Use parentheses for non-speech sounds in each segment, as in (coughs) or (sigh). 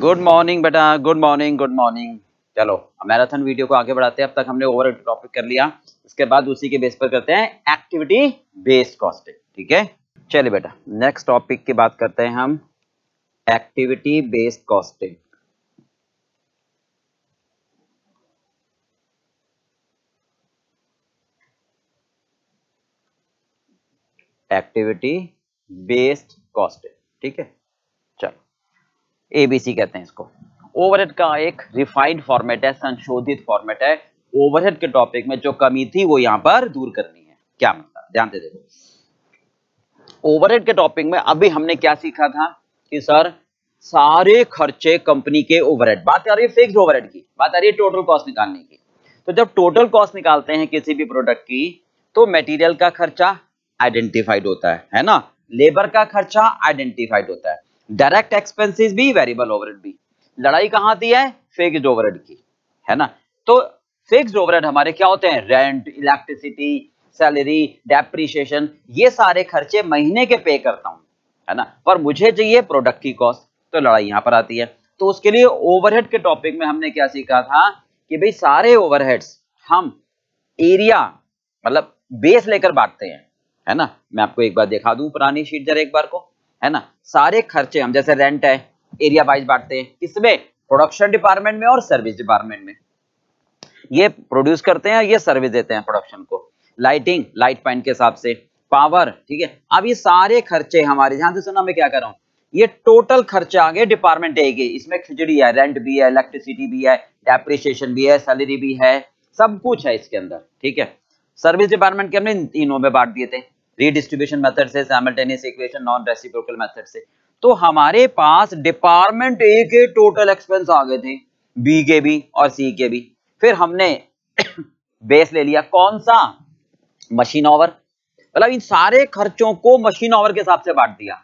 Good morning बेटा। Good morning good morning चलो marathon video को आगे बढ़ाते हैं। अब तक हमने ओवर टॉपिक कर लिया। इसके बाद उसी के बेस पर करते हैं एक्टिविटी बेस्ड कॉस्टिंग ठीक है? चलिए बेटा नेक्स्ट टॉपिक की बात करते हैं हम। Activity based costing activity based costing ठीक है? एबीसी कहते हैं इसको। ओवरहेड का एक रिफाइंड फॉर्मेट है, संशोधित फॉर्मेट है। ओवरहेड के टॉपिक में जो कमी थी, वो यहाँ पर दूर करनी है। क्या मतलब? ध्यान से देखो। ओवरहेड के टॉपिक में अभी हमने क्या सीखा था कि सर, सारे खर्चे कंपनी के ओवरहेड बात आ रही है फिक्स्ड ओवरहेड की, बात आ रही है टोटल कॉस्ट निकालने की। तो जब टोटल कॉस्ट निकालते हैं किसी भी प्रोडक्ट की तो मटेरियल का खर्चा आइडेंटिफाइड होता है है ना? लेबर का खर्चा आइडेंटिफाइड होता है। डायरेक्ट एक्सपेंसेस भी वेरिएबल ओवरहेड भी। लड़ाई कहाँ आती है? फिक्स्ड ओवरहेड की, है ना? तो फिक्स्ड ओवरहेड हमारे क्या होते हैं? रेंट इलेक्ट्रिसिटी सैलरी डेप्रिशिएशन ये सारे खर्चे महीने के पे करता हूँ, है ना? पर मुझे चाहिए प्रोडक्ट की कॉस्ट तो लड़ाई यहाँ पर आती है। तो उसके लिए ओवरहेड के टॉपिक में हमने क्या सीखा था कि भाई सारे ओवरहेड्स हम एरिया मतलब बेस लेकर बांटते हैं, है ना? मैं आपको एक बार दिखा दूँ पुरानी शीट जरा एक बार को। है ना? सारे खर्चे हम, जैसे रेंट है एरिया वाइज बांटते हैं, किसमें? प्रोडक्शन डिपार्टमेंट में और सर्विस डिपार्टमेंट में। ये प्रोड्यूस करते हैं ये सर्विस देते हैं प्रोडक्शन को? लाइटिंग लाइट पॉइंट के हिसाब से। पावर ठीक है? अब ये सारे खर्चे हमारे, ध्यान से सुना मैं क्या कर रहा हूँ। ये टोटल खर्चे आ गए डिपार्टमेंट ए के इसमें खिचड़ी है रेंट भी है इलेक्ट्रिसिटी भी है डेप्रिसिएशन भी है सैलरी भी है, सब कुछ है इसके अंदर, ठीक है? सर्विस डिपार्टमेंट के हमने तीनों में बांट दिए थे। रीडिस्ट्रीब्यूशन मेथड से simultaneous equation non reciprocal method से। तो हमारे पास डिपार्टमेंट ए के टोटल एक्सपेंस आ गए थे बी के भी और सी के भी। फिर हमने (coughs) बेस ले लिया। कौन सा? मशीन ओवर मतलब इन सारे खर्चों को मशीन ओवर के हिसाब से बांट दिया।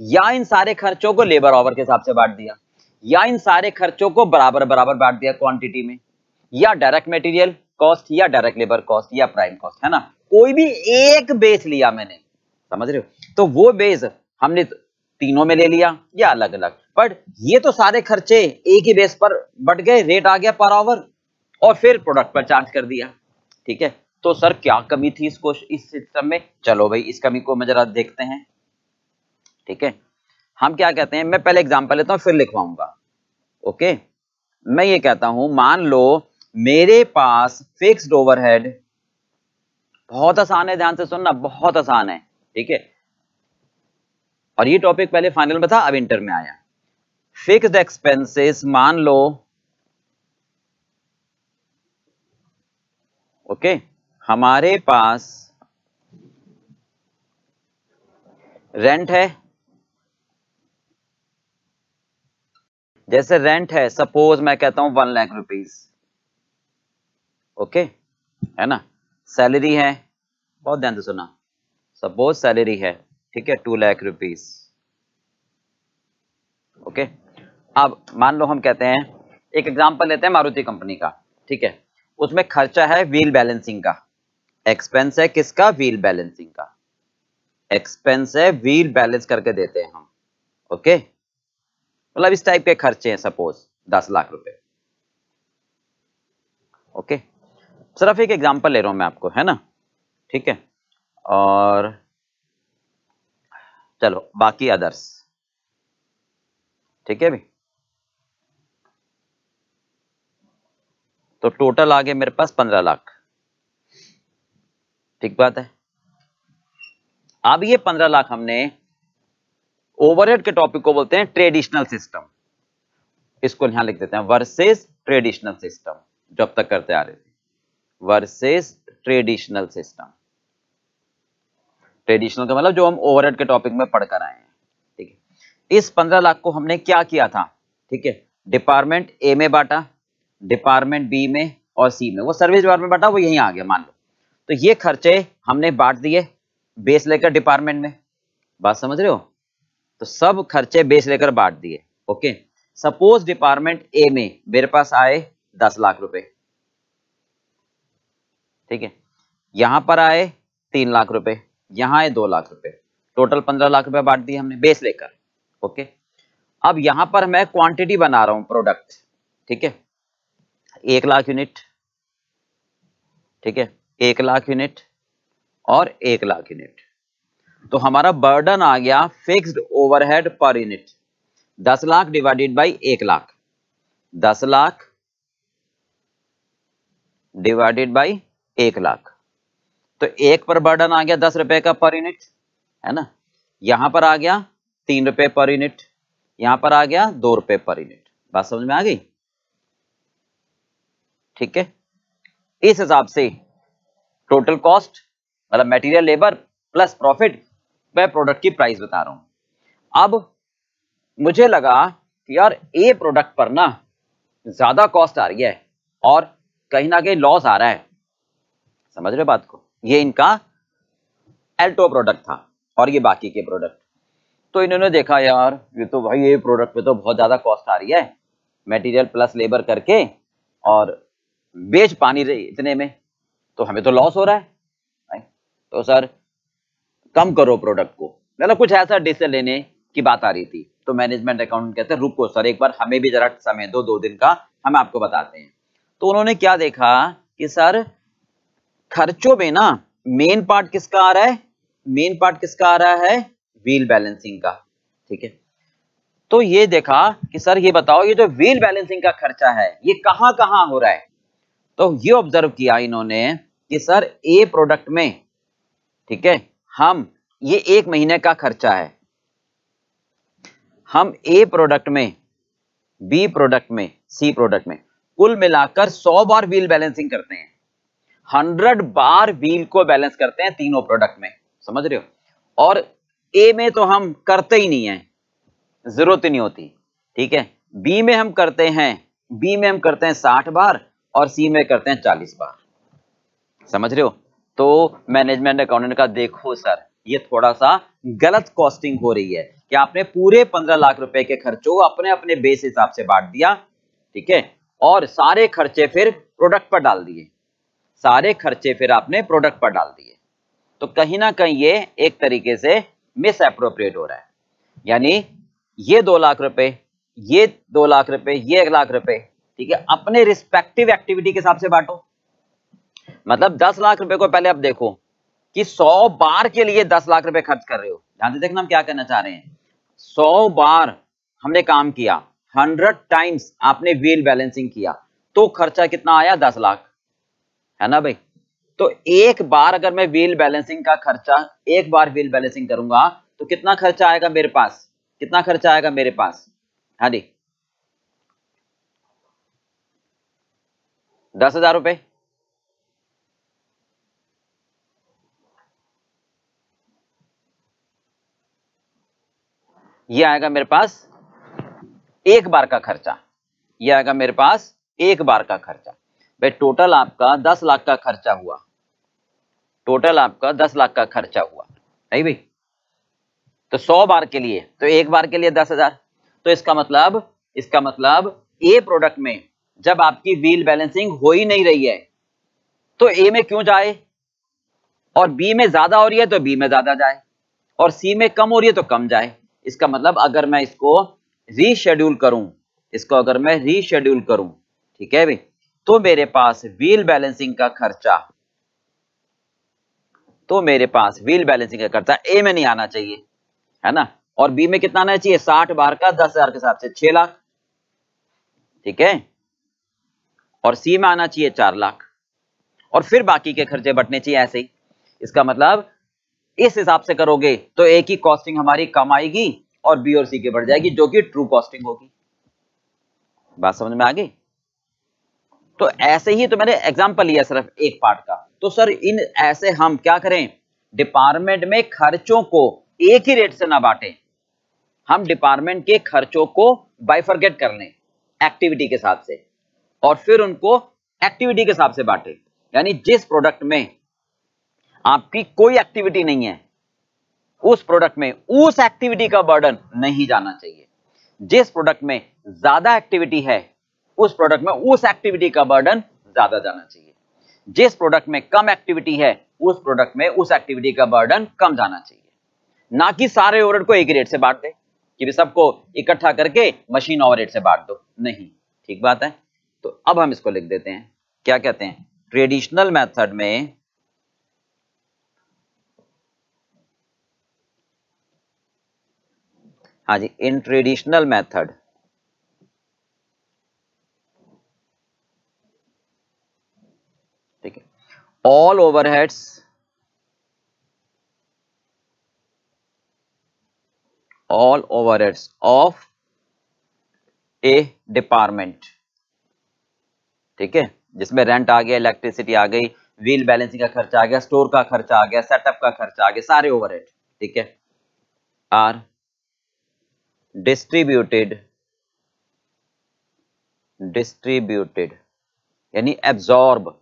या इन सारे खर्चों को लेबर ओवर के हिसाब से बांट दिया। या इन सारे खर्चों को बराबर बराबर बांट दिया क्वांटिटी में। या डायरेक्ट मटेरियल कॉस्ट या डायरेक्ट लेबर कॉस्ट या प्राइम कॉस्ट है ना? कोई भी एक बेस लिया मैंने। समझ रहे हो? तो वो बेस हमने तीनों में ले लिया, या अलग अलग बट ये तो सारे खर्चे एक ही बेस पर बढ़ गए रेट आ गया पर आवर और फिर प्रोडक्ट पर चार्ज कर दिया। ठीक है? तो सर क्या कमी थी इसको, इस सिस्टम में? चलो भाई, इस कमी को मैं जरा देखते हैं। ठीक है? हम क्या कहते हैं? मैं पहले एग्जांपल लेता हूँ, फिर लिखवाऊँगा। ओके मैं ये कहता हूँ, मान लो मेरे पास फिक्स्ड ओवरहेड बहुत आसान है, ध्यान से सुनना, बहुत आसान है, ठीक है? और ये टॉपिक पहले फाइनल में था, अब इंटर में आया। फिक्स्ड एक्सपेंसेस मान लो, ओके? हमारे पास रेंट है। जैसे रेंट है सपोज़ मैं कहता हूँ वन लाख रुपीस ओके? है ना? सैलरी है, बहुत ध्यान से सुना सपोज़ सैलरी है, ठीक है टू लाख रुपीस ओके अब मान लो हम कहते हैं, एक एग्जांपल लेते हैं मारुति कंपनी का, ठीक है? उसमें खर्चा है व्हील बैलेंसिंग का। एक्सपेंस है किसका? व्हील बैलेंसिंग का। एक्सपेंस है व्हील बैलेंस करके देते हैं हम ओके मतलब इस टाइप के खर्चे हैं सपोज़ दस लाख रुपए। ओके सिर्फ़ एक एग्जांपल ले रहा हूँ मैं आपको, है ना? ठीक है? और चलो, बाकी अदर्स ठीक है भी तो टोटल आ गए मेरे पास पंद्रह लाख। ठीक बात है? अब ये पंद्रह लाख हमने ओवरहेड के टॉपिक को बोलते हैं ट्रेडिशनल सिस्टम इसको यहाँ लिख देते हैं वर्सेस ट्रेडिशनल सिस्टम जो अब तक करते आ रहे थे। वर्सेस ट्रेडिशनल सिस्टम ट्रेडिशनल का मतलब जो हम ओवरहेड के टॉपिक में पढ़कर आए हैं, ठीक है। इस पंद्रह लाख को हमने क्या किया था, ठीक है? डिपार्टमेंट ए में बांटा डिपार्टमेंट बी में और सी में। वो सर्विस डिपार्टमेंट बांटा, वो यहीं आ गया, मान लो। तो ये खर्चे हमने बांट दिए बेस लेकर डिपार्टमेंट में। बात समझ रहे हो? तो सब खर्चे बेस लेकर बांट दिए, ओके? सपोज़ डिपार्टमेंट ए में मेरे पास आए दस लाख रुपए। ठीक है? यहाँ पर आए तीन लाख रुपए, यहाँ आए दो लाख रुपए। टोटल पंद्रह लाख रुपए बांट दिए हमने बेस लेकर, ओके? अब यहाँ पर मैं क्वांटिटी बना रहा हूँ प्रोडक्ट ठीक है? एक लाख यूनिट ठीक है? एक लाख यूनिट और एक लाख यूनिट तो हमारा बर्डन आ गया फिक्स्ड ओवरहेड पर यूनिट दस लाख डिवाइडेड बाई एक लाख। दस लाख डिवाइडेड बाई एक लाख। तो एक पर बर्डन आ गया दस रुपए का पर यूनिट, है ना? यहाँ पर आ गया तीन रुपए पर यूनिट, यहाँ पर आ गया दो रुपए पर यूनिट। बात समझ में आ गई? ठीक है? इस हिसाब से टोटल कॉस्ट मतलब मटेरियल लेबर प्लस प्रॉफिट मैं प्रोडक्ट की प्राइस बता रहा हूँ। अब मुझे लगा कि यार ए प्रोडक्ट पर ना ज़्यादा कॉस्ट आ रही है और कहीं ना कहीं लॉस आ रहा है। समझ रहे बात को? ये इनका एल्टो प्रोडक्ट था और ये बाकी के प्रोडक्ट तो इन्होंने देखा, यार, ये तो भाई, ये प्रोडक्ट पे तो बहुत ज़्यादा कॉस्ट आ रही है। मटेरियल प्लस लेबर करके और बेच पानी रही इतने में। तो हमें तो लॉस हो रहा है तो सर, कम करो प्रोडक्ट को। मतलब कुछ ऐसा डिसीज़न लेने की बात आ रही थी। तो मैनेजमेंट अकाउंट कहते हैं, रुको सर, एक बार हमें भी जरा समय दो दो दिन का, हम आपको बताते हैं। तो उन्होंने क्या देखा कि सर खर्चों में ना मेन पार्ट किसका आ रहा है? मेन पार्ट किसका आ रहा है? व्हील बैलेंसिंग का, ठीक है? तो ये देखा कि सर ये बताओ, ये जो व्हील बैलेंसिंग का खर्चा है, ये कहाँ कहाँ हो रहा है? तो ये ऑब्ज़र्व किया इन्होंने कि सर ए प्रोडक्ट में, ठीक है, हम, ये एक महीने का खर्चा है। हम ए प्रोडक्ट में बी प्रोडक्ट में सी प्रोडक्ट में, कुल मिलाकर 100 बार व्हील बैलेंसिंग करते हैं। हंड्रेड बार व्हील को बैलेंस करते हैं तीनों प्रोडक्ट में। समझ रहे हो? और ए में तो हम करते ही नहीं है। ज़रूरत ही नहीं होती। ठीक है? बी में हम करते हैं। बी में हम करते हैं साठ बार और सी में करते हैं चालीस बार। समझ रहे हो? तो मैनेजमेंट अकाउंटेंट का देखो सर, ये थोड़ा सा गलत कॉस्टिंग हो रही है कि आपने पूरे पंद्रह लाख रुपए के खर्चों को अपने अपने बेस हिसाब से बांट दिया। ठीक है? और सारे खर्चे फिर प्रोडक्ट पर डाल दिए। सारे खर्चे फिर आपने प्रोडक्ट पर डाल दिए। तो कहीं ना कहीं ये एक तरीके से मिस अप्रोप्रिएट हो रहा है। यानी ये दो लाख रुपए, ये दो लाख रुपए, ये एक लाख रुपए, ठीक है? अपने रिस्पेक्टिव एक्टिविटी के हिसाब से बांटो। मतलब दस लाख रुपए को पहले आप देखो कि सौ बार के लिए दस लाख रुपए खर्च कर रहे हो। ध्यान से देखना हम क्या करना चाह रहे हैं। सौ बार हमने काम किया हंड्रेड टाइम्स आपने व्हील बैलेंसिंग किया तो खर्चा कितना आया? दस लाख। है ना भाई? तो एक बार अगर मैं व्हील बैलेंसिंग का खर्चा, एक बार व्हील बैलेंसिंग करूँगा तो कितना खर्चा आएगा मेरे पास? कितना खर्चा आएगा मेरे पास? हाँ जी। दस हज़ार रुपए। ये आएगा मेरे पास एक बार का खर्चा। ये आएगा मेरे पास एक बार का खर्चा। भाई टोटल आपका दस लाख का खर्चा हुआ। टोटल आपका दस लाख का खर्चा हुआ। है भाई? तो सौ बार के लिए तो एक बार के लिए दस हज़ार। तो इसका मतलब इसका मतलब ए प्रोडक्ट में जब आपकी व्हील बैलेंसिंग हो ही नहीं रही है तो ए में क्यों जाए? और बी में ज़्यादा हो रही है तो बी में ज़्यादा जाए। और सी में कम हो रही है तो कम जाए। इसका मतलब अगर मैं इसको रीशेड्यूल करूँ, इसको अगर मैं रीशेड्यूल करूँ, ठीक है भाई? तो मेरे पास व्हील बैलेंसिंग का खर्चा। तो मेरे पास व्हील बैलेंसिंग का खर्चा ए में नहीं आना चाहिए, है ना? और बी में कितना आना चाहिए? साठ बार का, दस हज़ार के हिसाब से, छह लाख। ठीक है? और सी में आना चाहिए चार लाख। और फिर बाकी के खर्चे बटने चाहिए ऐसे ही। इसका मतलब इस हिसाब से करोगे तो ए की कॉस्टिंग हमारी कम आएगी और बी और सी की बढ़ जाएगी, जो कि ट्रू कॉस्टिंग होगी। बात समझ में आ गई? तो ऐसे ही तो मैंने एग्ज़ाम्पल लिया सिर्फ़ एक पार्ट का। तो सर इन ऐसे हम क्या करें? डिपार्टमेंट में खर्चों को एक ही रेट से ना बांटे। हम डिपार्टमेंट के खर्चों को बाइफरगेट कर लें एक्टिविटी के हिसाब से और फिर उनको एक्टिविटी के हिसाब से बांटे। यानी जिस प्रोडक्ट में आपकी कोई एक्टिविटी नहीं है, उस प्रोडक्ट में, उस एक्टिविटी का बर्डन नहीं जाना चाहिए। जिस प्रोडक्ट में ज़्यादा एक्टिविटी है उस प्रोडक्ट में उस एक्टिविटी का बर्डन ज़्यादा जाना चाहिए। जिस प्रोडक्ट में कम एक्टिविटी है, उस प्रोडक्ट में उस एक्टिविटी का बर्डन कम जाना चाहिए। ना कि सारे ओवरहेड को एक रेट से बांट दे कि सबको इकट्ठा करके मशीन ओवरहेड से बांट दो। नहीं, ठीक बात है? तो अब हम इसको लिख देते हैं। क्या कहते हैं? ट्रेडिशनल मेथड में हाँ जी इन ट्रेडिशनल मेथड ठीक है all overheads all overheads of a department ठीक है? जिसमें रेंट आ गया इलेक्ट्रिसिटी आ गई व्हील बैलेंसिंग का खर्चा आ गया स्टोर का खर्चा आ गया सेटअप का खर्चा आ गया, सारे ओवरहेड ठीक है? आर डिस्ट्रीब्यूटेड डिस्ट्रीब्यूटेड यानी absorb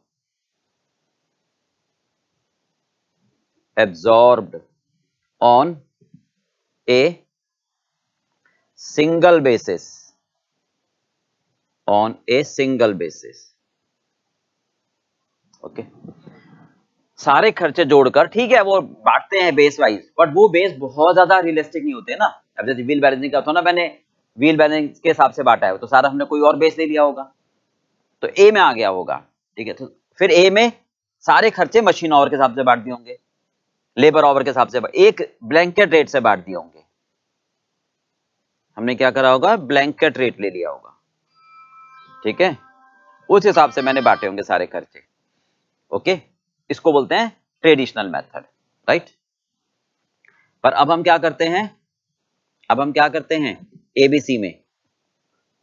absorbed on a single basis on a single basis okay सारे खर्चे जोड़कर, ठीक है, वो बांटते हैं बेस वाइज बट वो बेस बहुत ज़्यादा रियलिस्टिक नहीं होते ना। अब जैसे व्हील बैलेंसिंग का था ना मैंने व्हील बैलेंस के हिसाब से बांटा है तो सारा हमने कोई और बेस ले लिया होगा। तो ए में आ गया होगा, ठीक है तो फिर ए में सारे खर्चे मशीन और के हिसाब से बांट दिए होंगे। लेबर ऑवर के हिसाब से एक ब्लैंकेट रेट से बांट दिए होंगे। हमने क्या करा होगा? ब्लैंकेट रेट ले लिया होगा। ठीक है? उस हिसाब से मैंने बांटे होंगे सारे खर्चे। ओके? इसको बोलते हैं ट्रेडिशनल मेथड राइट पर अब हम क्या करते हैं? अब हम क्या करते हैं? एबीसी में।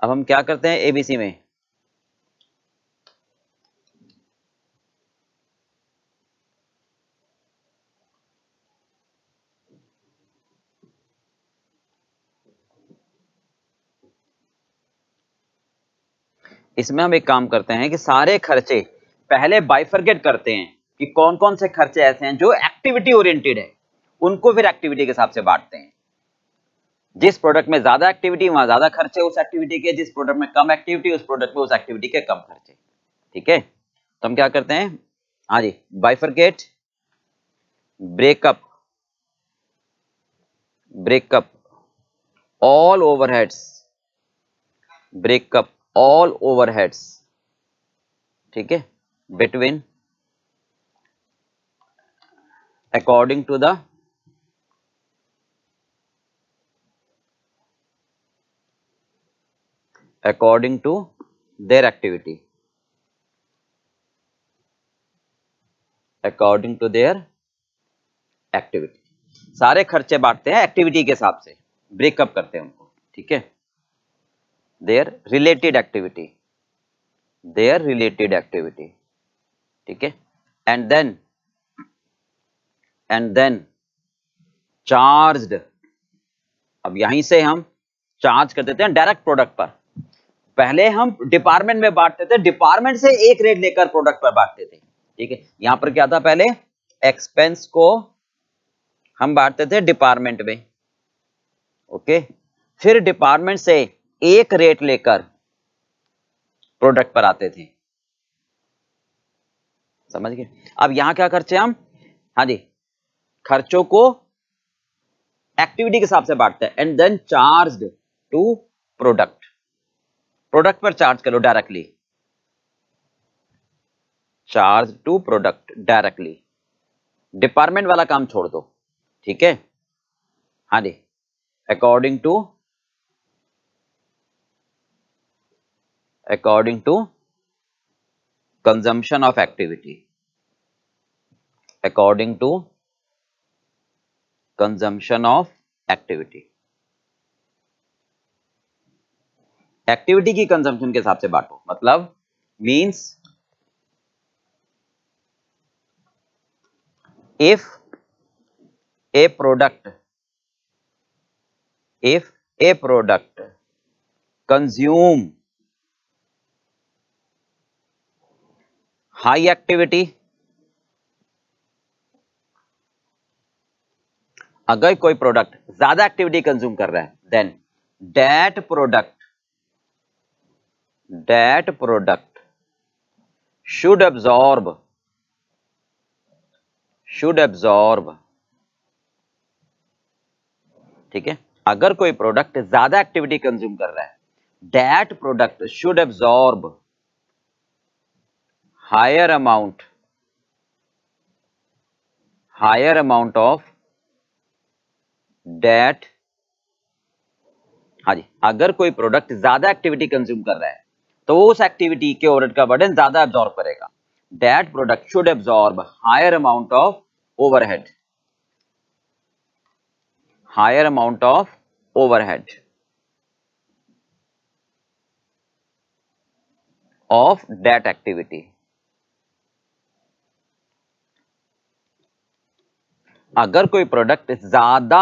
अब हम क्या करते हैं? एबीसी में। इसमें हम एक काम करते हैं कि सारे खर्चे पहले बाइफर्गेट करते हैं कि कौन कौन से खर्चे ऐसे हैं जो एक्टिविटी ओरिएंटेड है। उनको फिर एक्टिविटी के हिसाब से बांटते हैं। जिस प्रोडक्ट में ज़्यादा एक्टिविटी वहाँ ज़्यादा खर्चे उस एक्टिविटी के, जिस प्रोडक्ट में कम एक्टिविटी उस प्रोडक्ट में उस एक्टिविटी के कम खर्चे। ठीक है? तो हम क्या करते हैं? हाँ जी bifurcate breakup breakup all overheads breakup all overheads ठीक है between according to the according to their activity according to their activity सारे खर्चे बांटते हैं एक्टिविटी के हिसाब से ब्रेकअप करते हैं उनको, ठीक है? Their related activity their related activity ठीक है? And then and then charged अब यहीं से हम चार्ज कर देते हैं डायरेक्ट प्रोडक्ट पर। पहले हम डिपार्टमेंट में बांटते थे डिपार्टमेंट से एक रेट लेकर प्रोडक्ट पर बांटते थे, ठीक है? यहाँ पर क्या था पहले? एक्सपेंस को हम बांटते थे डिपार्टमेंट में, ओके? फिर डिपार्टमेंट से एक रेट लेकर प्रोडक्ट पर आते थे। समझ गए? अब यहाँ क्या खर्चे हम? हाँ जी, खर्चों को एक्टिविटी के हिसाब से बांटते हैं and then charge to product product पर चार्ज करो directly charge to product directly department वाला काम छोड़ दो, ठीक है? हाँ जी according to according to consumption of activity according to consumption of activity activity की कंजम्पशन के हिसाब से बांटो मतलब means if a product if a product consume high activity अगर कोई प्रोडक्ट ज़्यादा एक्टिविटी कंज्यूम कर रहा है then that product that product should absorb should absorb ठीक है? अगर कोई प्रोडक्ट ज़्यादा एक्टिविटी कंज्यूम कर रहा है that product should absorb higher amount higher amount of that हाँ जी, अगर कोई प्रोडक्ट ज़्यादा एक्टिविटी कंज्यूम कर रहा है तो उस एक्टिविटी के ओवरहेड का बर्डन ज़्यादा एब्जॉर्ब करेगा। That product should absorb higher amount of overhead higher amount of overhead of that activity अगर कोई प्रोडक्ट ज़्यादा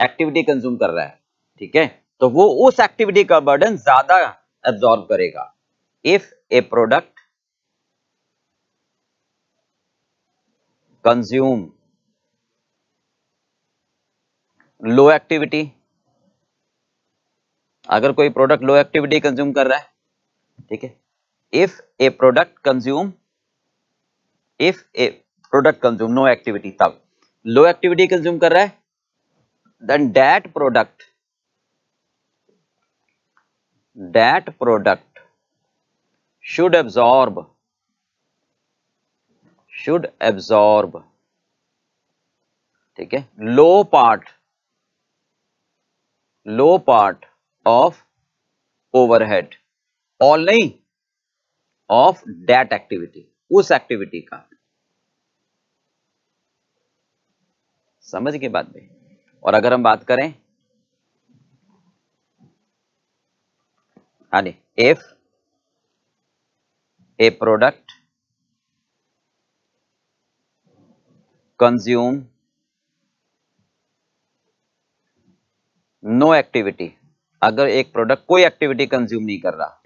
एक्टिविटी कंज्यूम कर रहा है, ठीक है तो वो उस एक्टिविटी का बर्डन ज़्यादा एब्जॉर्ब करेगा। If a product consume low activity अगर कोई प्रोडक्ट लो एक्टिविटी कंज्यूम कर रहा है, ठीक है if a product consume if a product consume no activity तब। लो एक्टिविटी कंज्यूम कर रहा है? Then that product that product should absorb should absorb ठीक है? Low part low part of overhead all नहीं ऑफ़ डेट एक्टिविटी उस activity का। समझ के बाद में। और अगर हम बात करें यानी if a product consume no activity अगर एक प्रोडक्ट कोई एक्टिविटी कंज्यूम नहीं कर रहा,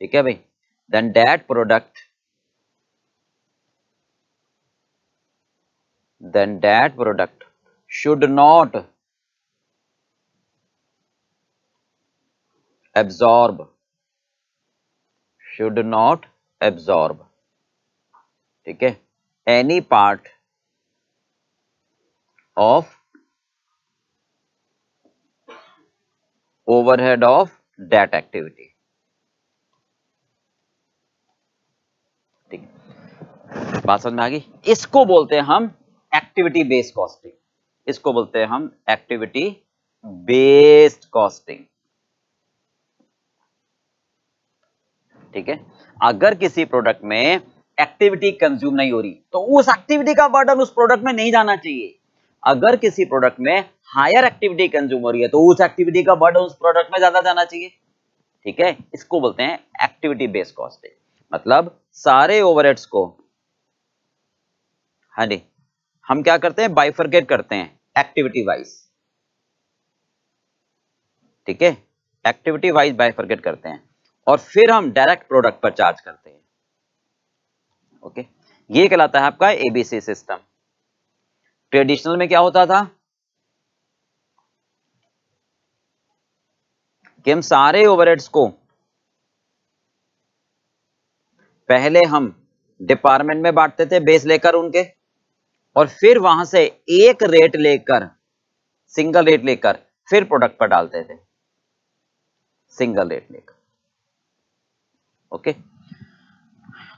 ठीक है भाई then that product then that product should not absorb should not absorb ठीक है? Any part of overhead of that activity ठीक। बात समझ में आ गई? इसको बोलते हैं हम एक्टिविटी बेस्ड कॉस्टिंग इसको बोलते हैं हम एक्टिविटी बेस्ड कॉस्टिंग ठीक है? अगर किसी प्रोडक्ट में एक्टिविटी कंज्यूम नहीं हो रही तो उस एक्टिविटी का बर्डन उस प्रोडक्ट में नहीं जाना चाहिए। अगर किसी प्रोडक्ट में हायर एक्टिविटी कंज्यूम हो रही है तो उस एक्टिविटी का बर्डन उस प्रोडक्ट में ज़्यादा जाना चाहिए। ठीक है? इसको बोलते हैं एक्टिविटी बेस्ड कॉस्टिंग मतलब सारे ओवरहेड्स को हाँ जी हम क्या करते हैं? बाइफर्केट करते हैं एक्टिविटी वाइज ठीक है? एक्टिविटी वाइज बाइफर्केट करते हैं और फिर हम डायरेक्ट प्रोडक्ट पर चार्ज करते हैं। ओके ये कहलाता है आपका एबीसी सिस्टम ट्रेडिशनल में क्या होता था? कि हम सारे ओवरहेड्स को पहले हम डिपार्टमेंट में बांटते थे बेस लेकर उनके। और फिर वहाँ से एक रेट लेकर सिंगल रेट लेकर, फिर प्रोडक्ट पर डालते थे। सिंगल रेट लेकर। ओके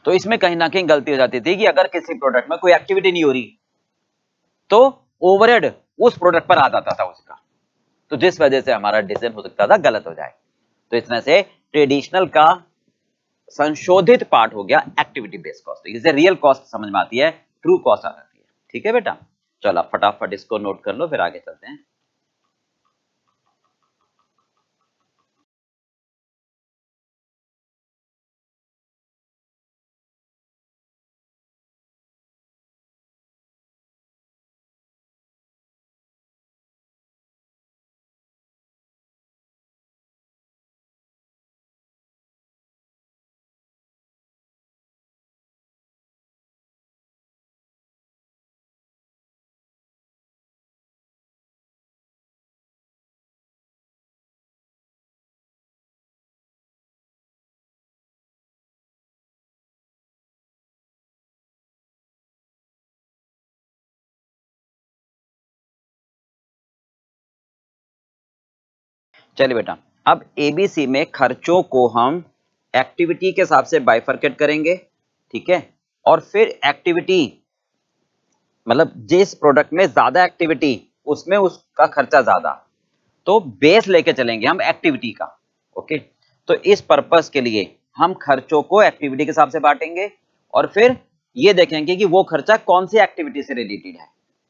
तो इसमें कहीं ना कहीं गलती हो जाती थी कि अगर किसी प्रोडक्ट में कोई एक्टिविटी नहीं हो रही तो ओवरहेड उस प्रोडक्ट पर आ जाता था उसका। तो जिस वजह से हमारा डिसीज़न हो सकता था, गलत हो जाए। तो इस तरह से ट्रेडिशनल का संशोधित पार्ट हो गया एक्टिविटी बेस्ड कॉस्ट इसे रियल कॉस्ट समझ में आती है ट्रू कॉस्ट आ है ठीक है बेटा? चलो फटाफट इसको नोट कर लो फिर आगे चलते हैं। चलिए बेटा, अब एबीसी में खर्चों को हम एक्टिविटी के हिसाब से बाइफर्केट करेंगे, ठीक है? और फिर एक्टिविटी मतलब जिस प्रोडक्ट में ज़्यादा एक्टिविटी उसमें उसका खर्चा ज़्यादा। तो बेस लेके चलेंगे हम एक्टिविटी का ओके तो इस पर्पस के लिए हम खर्चों को एक्टिविटी के हिसाब से बांटेंगे और फिर ये देखेंगे कि वो खर्चा कौन सी एक्टिविटी से रिलेटेड है।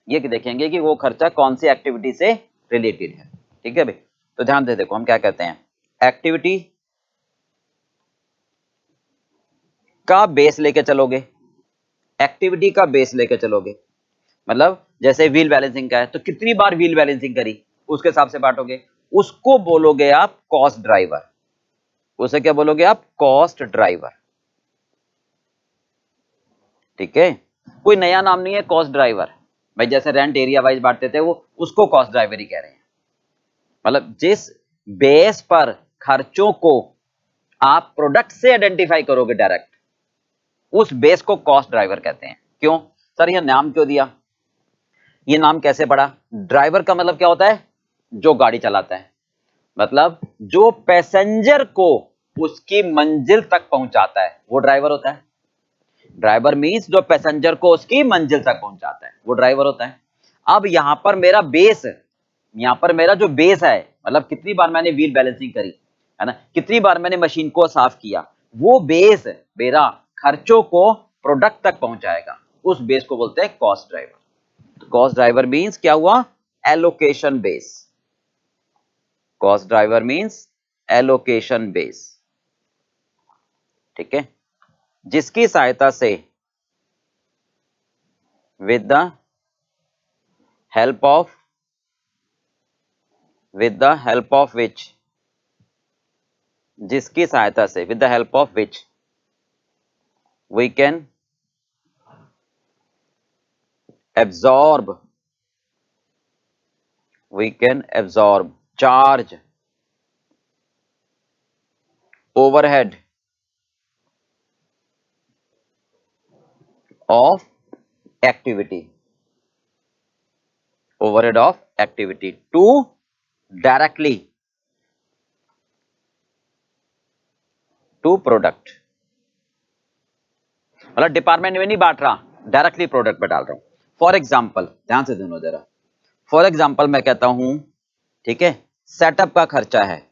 ये देखेंगे कि वो खर्चा कौन सी एक्टिविटी से रिलेटेड है, ठीक है भाई? तो ध्यान दे देखो, हम क्या कहते हैं? एक्टिविटी का बेस लेके चलोगे। एक्टिविटी का बेस लेके चलोगे। मतलब जैसे व्हील बैलेंसिंग का है तो कितनी बार व्हील बैलेंसिंग करी? उसके हिसाब से बांटोगे। उसको बोलोगे आप कॉस्ट ड्राइवर उसे क्या बोलोगे आप? कॉस्ट ड्राइवर ठीक है? कोई नया नाम नहीं है कॉस्ट ड्राइवर भाई, जैसे रेंट एरिया वाइज बांटते थे, वो उसको कॉस्ट ड्राइवर ही कह रहे हैं। मतलब जिस बेस पर खर्चों को आप प्रोडक्ट से आइडेंटिफाई करोगे डायरेक्ट उस बेस को कॉस्ट ड्राइवर कहते हैं। क्यों? सर, यह नाम क्यों दिया? ये नाम कैसे पड़ा? ड्राइवर का मतलब क्या होता है? जो गाड़ी चलाता है। मतलब जो पैसेंजर को उसकी मंजिल तक पहुंचाता है, वो ड्राइवर होता है। ड्राइवर मीन्स जो पैसेंजर को उसकी मंजिल तक पहुंचाता है, वो ड्राइवर होता है। अब यहाँ पर मेरा बेस यहाँ पर मेरा जो बेस है मतलब कितनी बार मैंने व्हील बैलेंसिंग करी, है ना? कितनी बार मैंने मशीन को साफ़ किया, वो बेस मेरा खर्चों को प्रोडक्ट तक पहुंचाएगा। उस बेस को बोलते हैं cost driver cost driver means क्या हुआ? Allocation base cost driver means allocation base ठीक है? जिसकी सहायता से with the help of with the help of which जिसकी सहायता से with the help of which we can absorb we can absorb charge overhead of activity overhead of activity to directly to product. मतलब department में नहीं बांट रहा directly product पे डाल रहा हूँ। फॉर एग्ज़ाम्पल ध्यान से दोनों जरा। फॉर एग्ज़ाम्पल मैं कहता हूँ, ठीक है सेटअप का खर्चा है।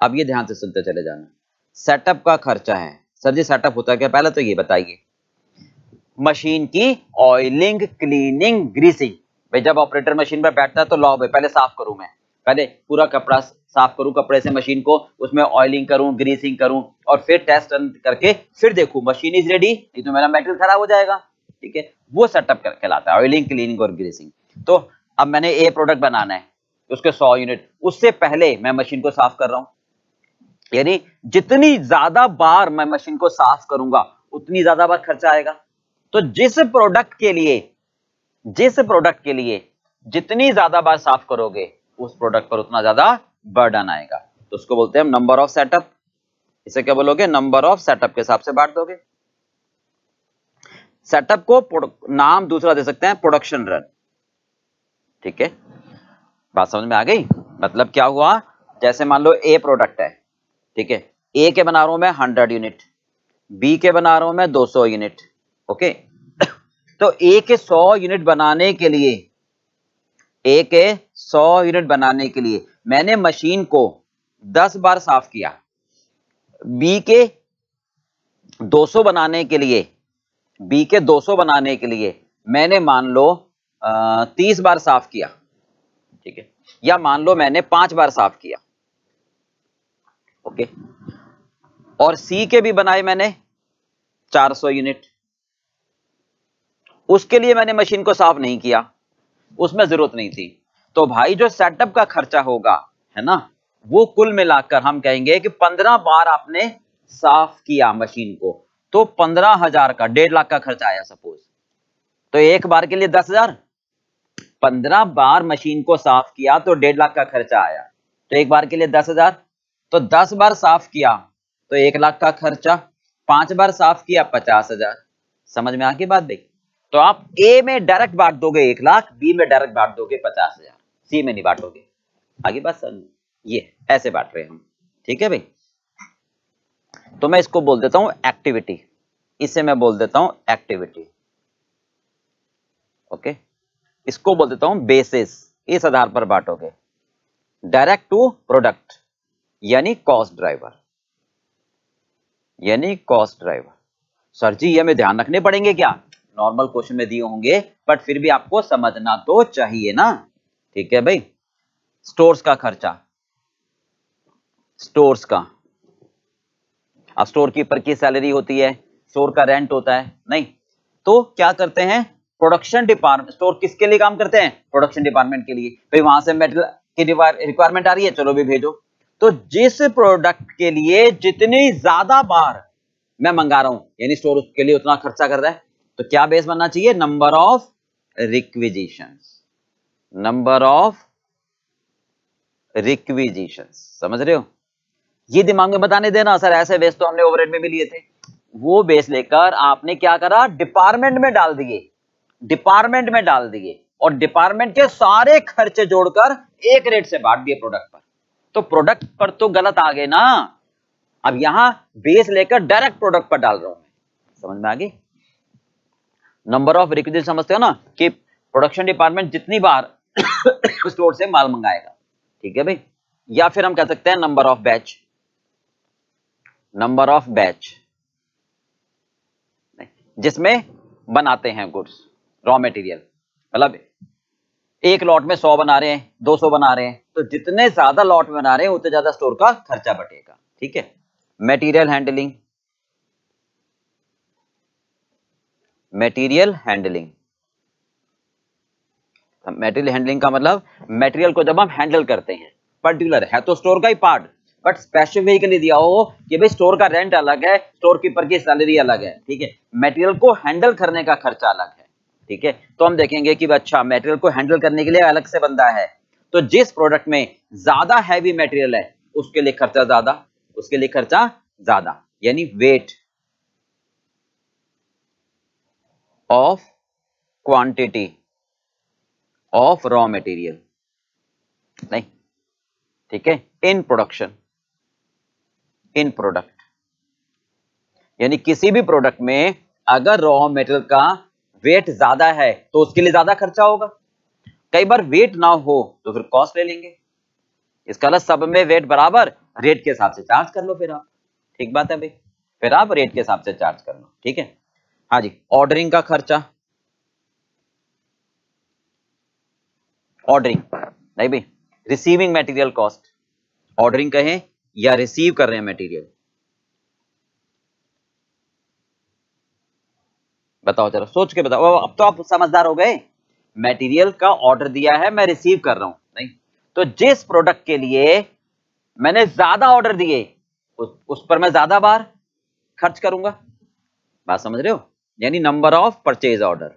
अब ये ध्यान से सुनते चले जाना। सेटअप का खर्चा है। सर जी सेटअप होता क्या? पहले तो ये बताइए। मशीन की ऑयलिंग क्लीनिंग ग्रीसिंग भाई जब ऑपरेटर मशीन पर बैठता है तो लो भाई पहले साफ़ करूँ मैं। पहले पूरा कपड़ा साफ़ करूँ, कपड़े से मशीन को, उसमें ऑयलिंग करूँ ग्रीसिंग करूँ, और फिर टेस्ट रन करके फिर देखूँ मशीन इज़ रेडी नहीं तो मेरा मेटेरियल खराब हो जाएगा। ठीक है? वो सेटअप करके लाता है ऑयलिंग क्लीनिंग और ग्रीसिंग तो अब मैंने ए प्रोडक्ट बनाना है, उसके सौ यूनिट उससे पहले मैं मशीन को साफ़ कर रहा हूँ। यानी जितनी ज़्यादा बार मैं मशीन को साफ़ करूँगा, उतनी ज़्यादा बार खर्चा आएगा। तो जिस प्रोडक्ट के लिए, जिस प्रोडक्ट के लिए जितनी ज़्यादा बार साफ़ करोगे उस प्रोडक्ट पर उतना ज़्यादा बर्डन आएगा। तो उसको बोलते हैं नंबर ऑफ़ सेटअप इसे क्या बोलोगे? नंबर ऑफ़ सेटअप के हिसाब से बांट दोगे। सेटअप को नाम दूसरा दे सकते हैं प्रोडक्शन रन ठीक है? बात समझ में आ गई? मतलब क्या हुआ? जैसे मान लो ए प्रोडक्ट है, ठीक है? ए के बना रहा हूँ मैं हंड्रेड यूनिट बी के बना रहा हूँ मैं दो सौ यूनिट ओके (coughs) तो ए के सौ यूनिट बनाने के लिए ए के सौ यूनिट बनाने के लिए मैंने मशीन को दस बार साफ़ किया। बी के 200 बनाने के लिए बी के 200 बनाने के लिए मैंने मान लो तीस बार साफ़ किया, ठीक है, या मान लो मैंने पाँच बार साफ़ किया, ओके, और सी के भी बनाए मैंने 400 यूनिट। उसके लिए मैंने मशीन को साफ़ नहीं किया, उसमें ज़रूरत नहीं थी। तो भाई जो सेटअप का खर्चा होगा, है ना, वो कुल मिलाकर हम कहेंगे कि पंद्रह बार आपने साफ़ किया मशीन को। तो पंद्रह हज़ार का, डेढ़ लाख का खर्चा आया सपोज़ तो एक बार के लिए दस हज़ार। पंद्रह बार मशीन को साफ़ किया तो डेढ़ लाख का खर्चा आया। तो एक बार के लिए दस हज़ार। तो दस बार साफ़ किया तो एक लाख का खर्चा। पाँच बार साफ़ किया पचास हज़ार। समझ में आके बात देखिए तो आप ए में डायरेक्ट बांट दोगे एक लाख बी में डायरेक्ट बांट दोगे पचास हज़ार। सी में नहीं बांटोगे आगे बात समझ ये, ऐसे बांट रहे हम। ठीक है भाई? तो मैं इसको बोल देता हूँ एक्टिविटी इसे मैं बोल देता हूँ एक्टिविटी ओके? इसको बोल देता हूँ बेसिस इस आधार पर बांटोगे। डायरेक्ट टू प्रोडक्ट यानी कॉस्ट ड्राइवर यानी कॉस्ट ड्राइवर सर जी, ये हमें ध्यान रखने पड़ेंगे क्या? नॉर्मल क्वेश्चन में दिए होंगे बट फिर भी आपको समझना तो चाहिए ना। ठीक है भाई? स्टोर्स का खर्चा। स्टोर्स का। अब स्टोर कीपर की सैलरी होती है स्टोर का रेंट होता है, नहीं? तो क्या करते हैं? प्रोडक्शन डिपार्टमेंट स्टोर किसके लिए काम करते हैं? प्रोडक्शन डिपार्टमेंट के लिए। भाई, वहाँ से मेटल की रिक्वायरमेंट आ रही है, चलो भी भेजो। तो जिस प्रोडक्ट के लिए जितनी ज़्यादा बार मैं मंगा रहा हूँ, यानी स्टोर उसके लिए उतना खर्चा कर रहा है तो क्या बेस बनना चाहिए? Number of requisition number of requisition समझ रहे हो? ये दिमाग में बताने देना, सर, ऐसे बेस तो हमने ओवरहेड में भी लिए थे। वो बेस लेकर आपने क्या करा? डिपार्टमेंट में डाल दिए। डिपार्टमेंट में डाल दिए। और डिपार्टमेंट के सारे खर्चे जोड़कर एक रेट से बांट दिए प्रोडक्ट पर। तो प्रोडक्ट पर तो गलत आ गए ना। अब यहाँ बेस लेकर डायरेक्ट प्रोडक्ट पर डाल रहा हूँ मैं। समझ में आ गई? नंबर ऑफ़ रिक्विजिट समझते हो ना कि प्रोडक्शन डिपार्टमेंट जितनी बार (coughs) स्टोर से माल मंगाएगा। ठीक है भाई? या फिर हम कह सकते हैं number of batch number of batch जिसमें बनाते हैं गुड्स रॉ मटेरियल मतलब एक लॉट में सौ बना रहे हैं, दो सौ बना रहे हैं तो जितने ज़्यादा लॉट में बना रहे हैं, उतने ज़्यादा स्टोर का खर्चा बटेगा। ठीक है? Material handling material handling material handling का मतलब मेटेरियल को जब हम हैंडल करते हैं पर्टिकुलर है तो स्टोर का ही पार्ट बट स्पेसिफिकली दिया हो कि भाई स्टोर का रेंट अलग है स्टोर कीपर की सैलरी अलग है, ठीक है? मेटेरियल को हैंडल करने का खर्चा अलग है, ठीक है? तो हम देखेंगे कि अच्छा मेटेरियल को हैंडल करने के लिए अलग से बंदा है तो जिस प्रोडक्ट में ज़्यादा हैवी मेटेरियल है, उसके लिए खर्चा ज़्यादा, उसके लिए खर्चा ज़्यादा, यानी weight of quantity of raw material नहीं ठीक है? इन प्रोडक्शन इन प्रोडक्ट यानी किसी भी प्रोडक्ट में अगर रॉ मेटेरियल का वेट ज़्यादा है तो उसके लिए ज़्यादा खर्चा होगा। कई बार वेट ना हो तो फिर कॉस्ट ले लेंगे। इसका मतलब सब में वेट बराबर रेट के हिसाब से चार्ज कर लो फिर आप। ठीक बात है भाई? फिर आप रेट के हिसाब से चार्ज कर लो। ठीक है? हाँ जी ऑर्डरिंग का खर्चा। ऑर्डरिंग नहीं भाई? रिसीविंग मटेरियल कॉस्ट ऑर्डरिंग कहें या रिसीव कर रहे हैं मटेरियल बताओ जरा सोच के बताओ। अब तो आप समझदार हो गए। मटेरियल का ऑर्डर दिया है मैं रिसीव कर रहा हूँ नहीं? तो जिस प्रोडक्ट के लिए मैंने ज़्यादा ऑर्डर दिए उस, उस पर मैं ज़्यादा बार खर्च करूँगा? बात समझ रहे हो? यानी number of purchase order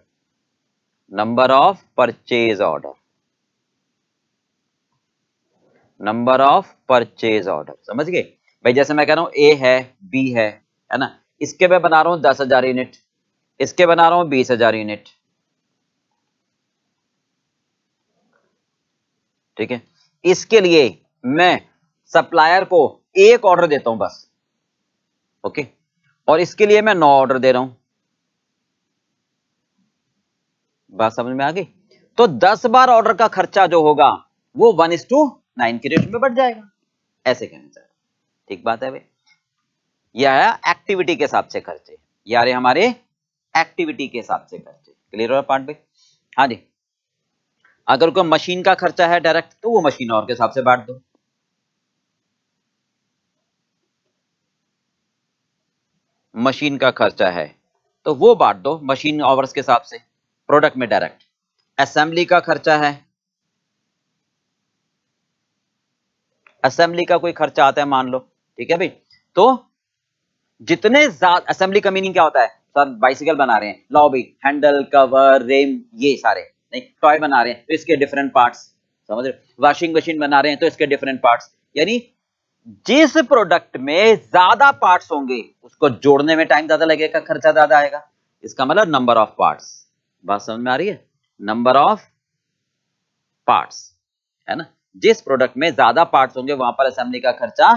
number of purchase order number of purchase order समझ गए? भाई, जैसे मैं कह रहा हूँ ए है बी है है ना? इसके मैं बना रहा हूँ दस हज़ार यूनिट इसके बना रहा हूँ बीस हज़ार यूनिट ठीक है? इसके लिए मैं सप्लायर को एक ऑर्डर देता हूँ बस. ओके और इसके लिए मैं नौ ऑर्डर दे रहा हूँ. बात समझ में आ गई? तो दस बार ऑर्डर का खर्चा जो होगा, वो वन इज़ टू नाइन की रेट में बढ़ जाएगा। ऐसे कहना चाहिए ठीक बात है भाई। यह है एक्टिविटी के हिसाब से खर्चे। यार हमारे एक्टिविटी के हिसाब से खर्चे। क्लियर हो पार्ट भाई? हाँ जी। अगर कोई मशीन का खर्चा है डायरेक्ट तो वो मशीन और के हिसाब से बांट दो। मशीन का खर्चा है तो वो बांट दो मशीन आवर्स के हिसाब से। प्रोडक्ट में डायरेक्ट असेंबली का खर्चा है असेंबली का कोई खर्चा आता है, मान लो। ठीक है भाई? तो जितने असेंबली का मीनिंग क्या होता है? सर बाइसिकल बना रहे हैं। लो भाई हैंडल कवर रेम ये सारे। नहीं टॉय बना रहे हैं तो इसके डिफरेंट पार्ट्स समझ रहे वॉशिंग मशीन बना रहे हैं तो इसके डिफरेंट पार्ट्स यानी जिस प्रोडक्ट में ज़्यादा पार्ट्स होंगे, उसको जोड़ने में टाइम ज़्यादा लगेगा, खर्चा ज़्यादा आएगा। इसका मतलब नंबर ऑफ़ पार्ट्स बात समझ में आ रही है? नंबर ऑफ़ पार्ट्स है ना? जिस प्रोडक्ट में ज़्यादा पार्ट्स होंगे, वहाँ पर असेंबली का खर्चा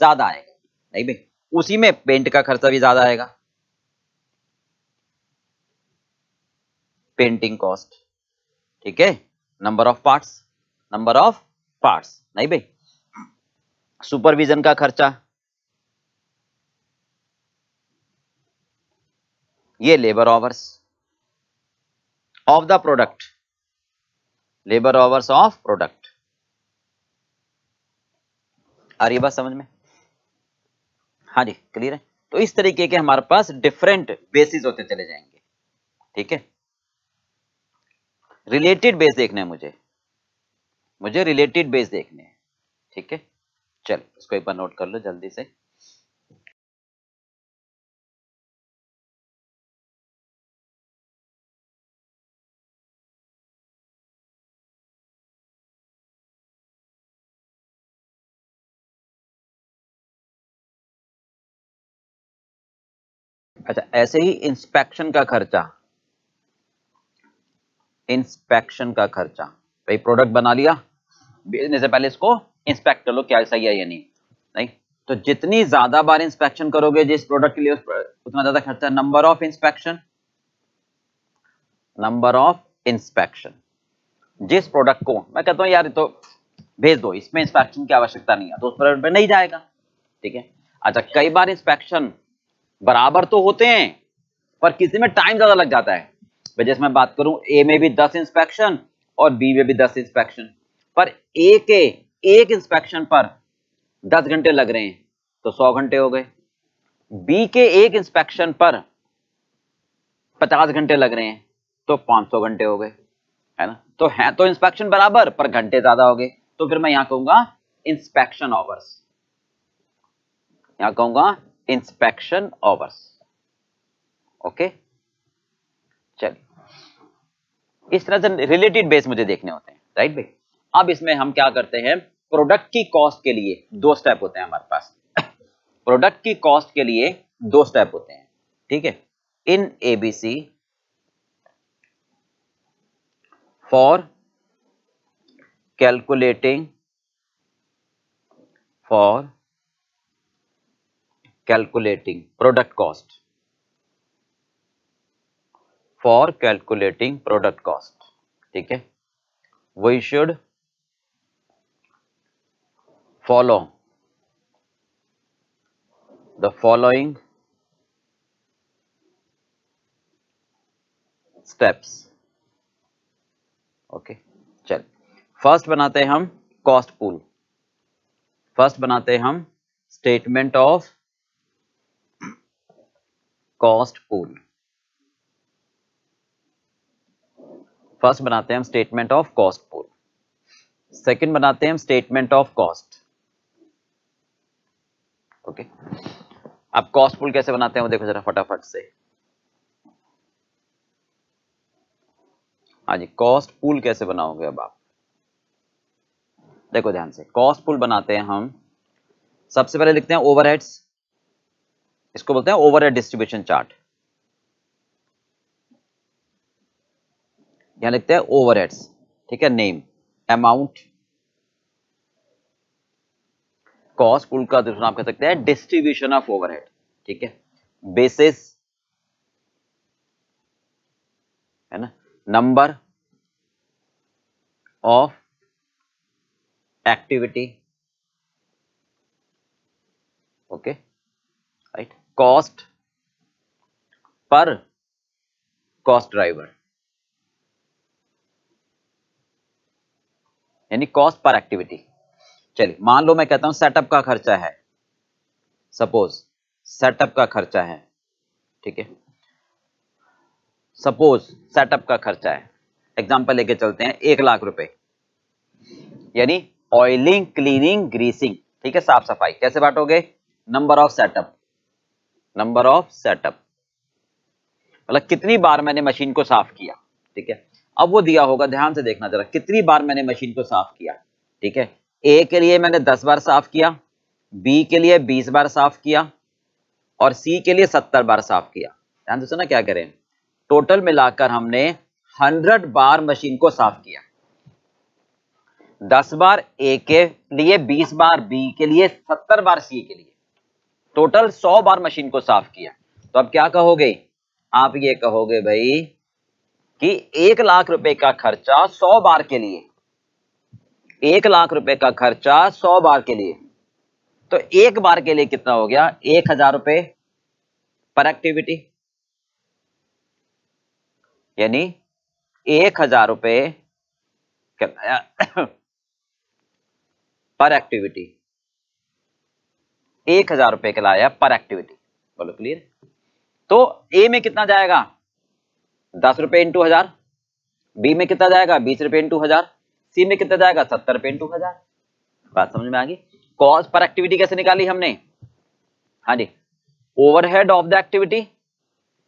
ज़्यादा आएगा, नहीं भाई उसी में पेंट का खर्चा भी ज़्यादा आएगा। पेंटिंग कॉस्ट ठीक है? Number of parts number of parts नहीं भाई सुपरविजन का खर्चा। ये labour hours of the product labour hours of product आ रही बात समझ में? हाँ जी क्लियर है? तो इस तरीके के हमारे पास डिफरेंट बेसिस होते चले जाएँगे, ठीक है? रिलेटेड बेस देखने है मुझे। मुझे रिलेटेड बेस देखने हैं, ठीक है? चल, इसको एक बार नोट कर लो जल्दी से। अच्छा ऐसे ही इंस्पेक्शन का खर्चा। इंस्पेक्शन का खर्चा। भाई प्रोडक्ट बना लिया बेचने से पहले इसको इंस्पेक्ट कर लो क्या सही है या नहीं नहीं तो जितनी ज़्यादा बार इंस्पेक्शन करोगे जिस प्रोडक्ट के लिए उतना ज़्यादा खर्चा। Number of inspection number of inspection जिस प्रोडक्ट को, मैं कहता हूँ, यार तो भेज दो, इसमें इंस्पेक्शन की आवश्यकता नहीं है तो उस प्रोडक्ट पे नहीं जाएगा, ठीक है? अच्छा कई बार इंस्पेक्शन बराबर तो होते हैं, पर किसी में टाइम ज़्यादा लग जाता है। जैसे मैं बात करूँ ए में भी दस इंस्पेक्शन और बी में भी दस इंस्पेक्शन पर ए के एक इंस्पेक्शन पर दस घंटे लग रहे हैं तो सौ घंटे हो गए। बी के एक इंस्पेक्शन पर पचास घंटे लग रहे हैं तो पाँच सौ घंटे हो गए, है ना? तो है तो इंस्पेक्शन बराबर, पर घंटे ज़्यादा हो गए। तो फिर मैं यहाँ कहूँगा इंस्पेक्शन आवर्स यहाँ कहूँगा इंस्पेक्शन आवर्स ओके चलिए। इस तरह से रिलेटेड बेस मुझे देखने होते हैं राइट भाई? अब इसमें हम क्या करते हैं? प्रोडक्ट की कॉस्ट के लिए दो स्टेप होते हैं हमारे पास। (coughs) प्रोडक्ट की कॉस्ट के लिए दो स्टेप होते हैं, ठीक है? In ABC for calculating for calculating product cost for calculating product cost ठीक है we should follow the following steps okay चल फ़र्स्ट बनाते हैं हम कॉस्ट पूल फ़र्स्ट बनाते हैं हम statement of cost pool first बनाते हैं हम statement of cost pool second बनाते हैं हम स्टेटमेंट ऑफ़ कॉस्ट ओके अब कॉस्ट पूल कैसे बनाते हैं वो देखो जरा फटाफट से. हाँ जी कॉस्ट पूल कैसे बनाओगे अब आप? देखो ध्यान से कॉस्ट पूल बनाते हैं हम. सबसे पहले लिखते हैं ओवरहेड्स इसको बोलते हैं ओवरहेड डिस्ट्रीब्यूशन चार्ट। यहाँ लिखते हैं ओवरहेड्स ठीक है, नेम अमाउंट कॉस्ट पुल का दूसरा नाम कह सकते हैं डिस्ट्रीब्यूशन ऑफ़ ओवरहेड ठीक है। बेसिस है ना? Number of activity okay right cost per cost driver यानी कॉस्ट पर एक्टिविटी चलिए, मान लो मैं कहता हूँ सेटअप का खर्चा है। सपोज़ सेटअप का खर्चा है, ठीक है? सपोज़ सेटअप का खर्चा है। एग्जांपल लेके चलते हैं, एक लाख रुपए। यानी ऑयलिंग क्लीनिंग ग्रीसिंग ठीक है? साफ़ सफ़ाई, कैसे बांटोगे? Number of setup number of setup मतलब कितनी बार मैंने मशीन को साफ़ किया, ठीक है? अब वो दिया होगा, ध्यान से देखना जरा, कितनी बार मैंने मशीन को साफ़ किया, ठीक है? ए के लिए मैंने दस बार साफ़ किया बी के लिए बीस बार साफ़ किया, और सी के लिए सत्तर बार साफ़ किया। ध्यान से सुना क्या करें टोटल मिलाकर हमने हंड्रेड बार मशीन को साफ़ किया। दस बार ए के लिए, बीस बार बी के लिए, सत्तर बार सी के लिए। टोटल सौ बार मशीन को साफ़ किया। तो अब क्या कहोगे? आप ये कहोगे भाई कि एक लाख रुपए का खर्चा सौ बार के लिए। एक लाख रुपए का खर्चा सौ बार के लिए। तो एक बार के लिए कितना हो गया? एक हज़ार रुपए पर एक्टिविटी। यानी एक हज़ार रुपए (coughs) पर एक्टिविटी। एक हज़ार रुपए का लाया पर एक्टिविटी बोलो क्लियर तो ए में कितना जाएगा? दस रुपए इंटू हज़ार। बी में कितना जाएगा? बीस रुपए इंटू हज़ार। सी में कितना जाएगा? सत्तर रुपए इंटू हज़ार। बात समझ में आ गई? कॉस्ट पर एक्टिविटी कैसे निकाली हमने? हाँ जी। Overhead of the activity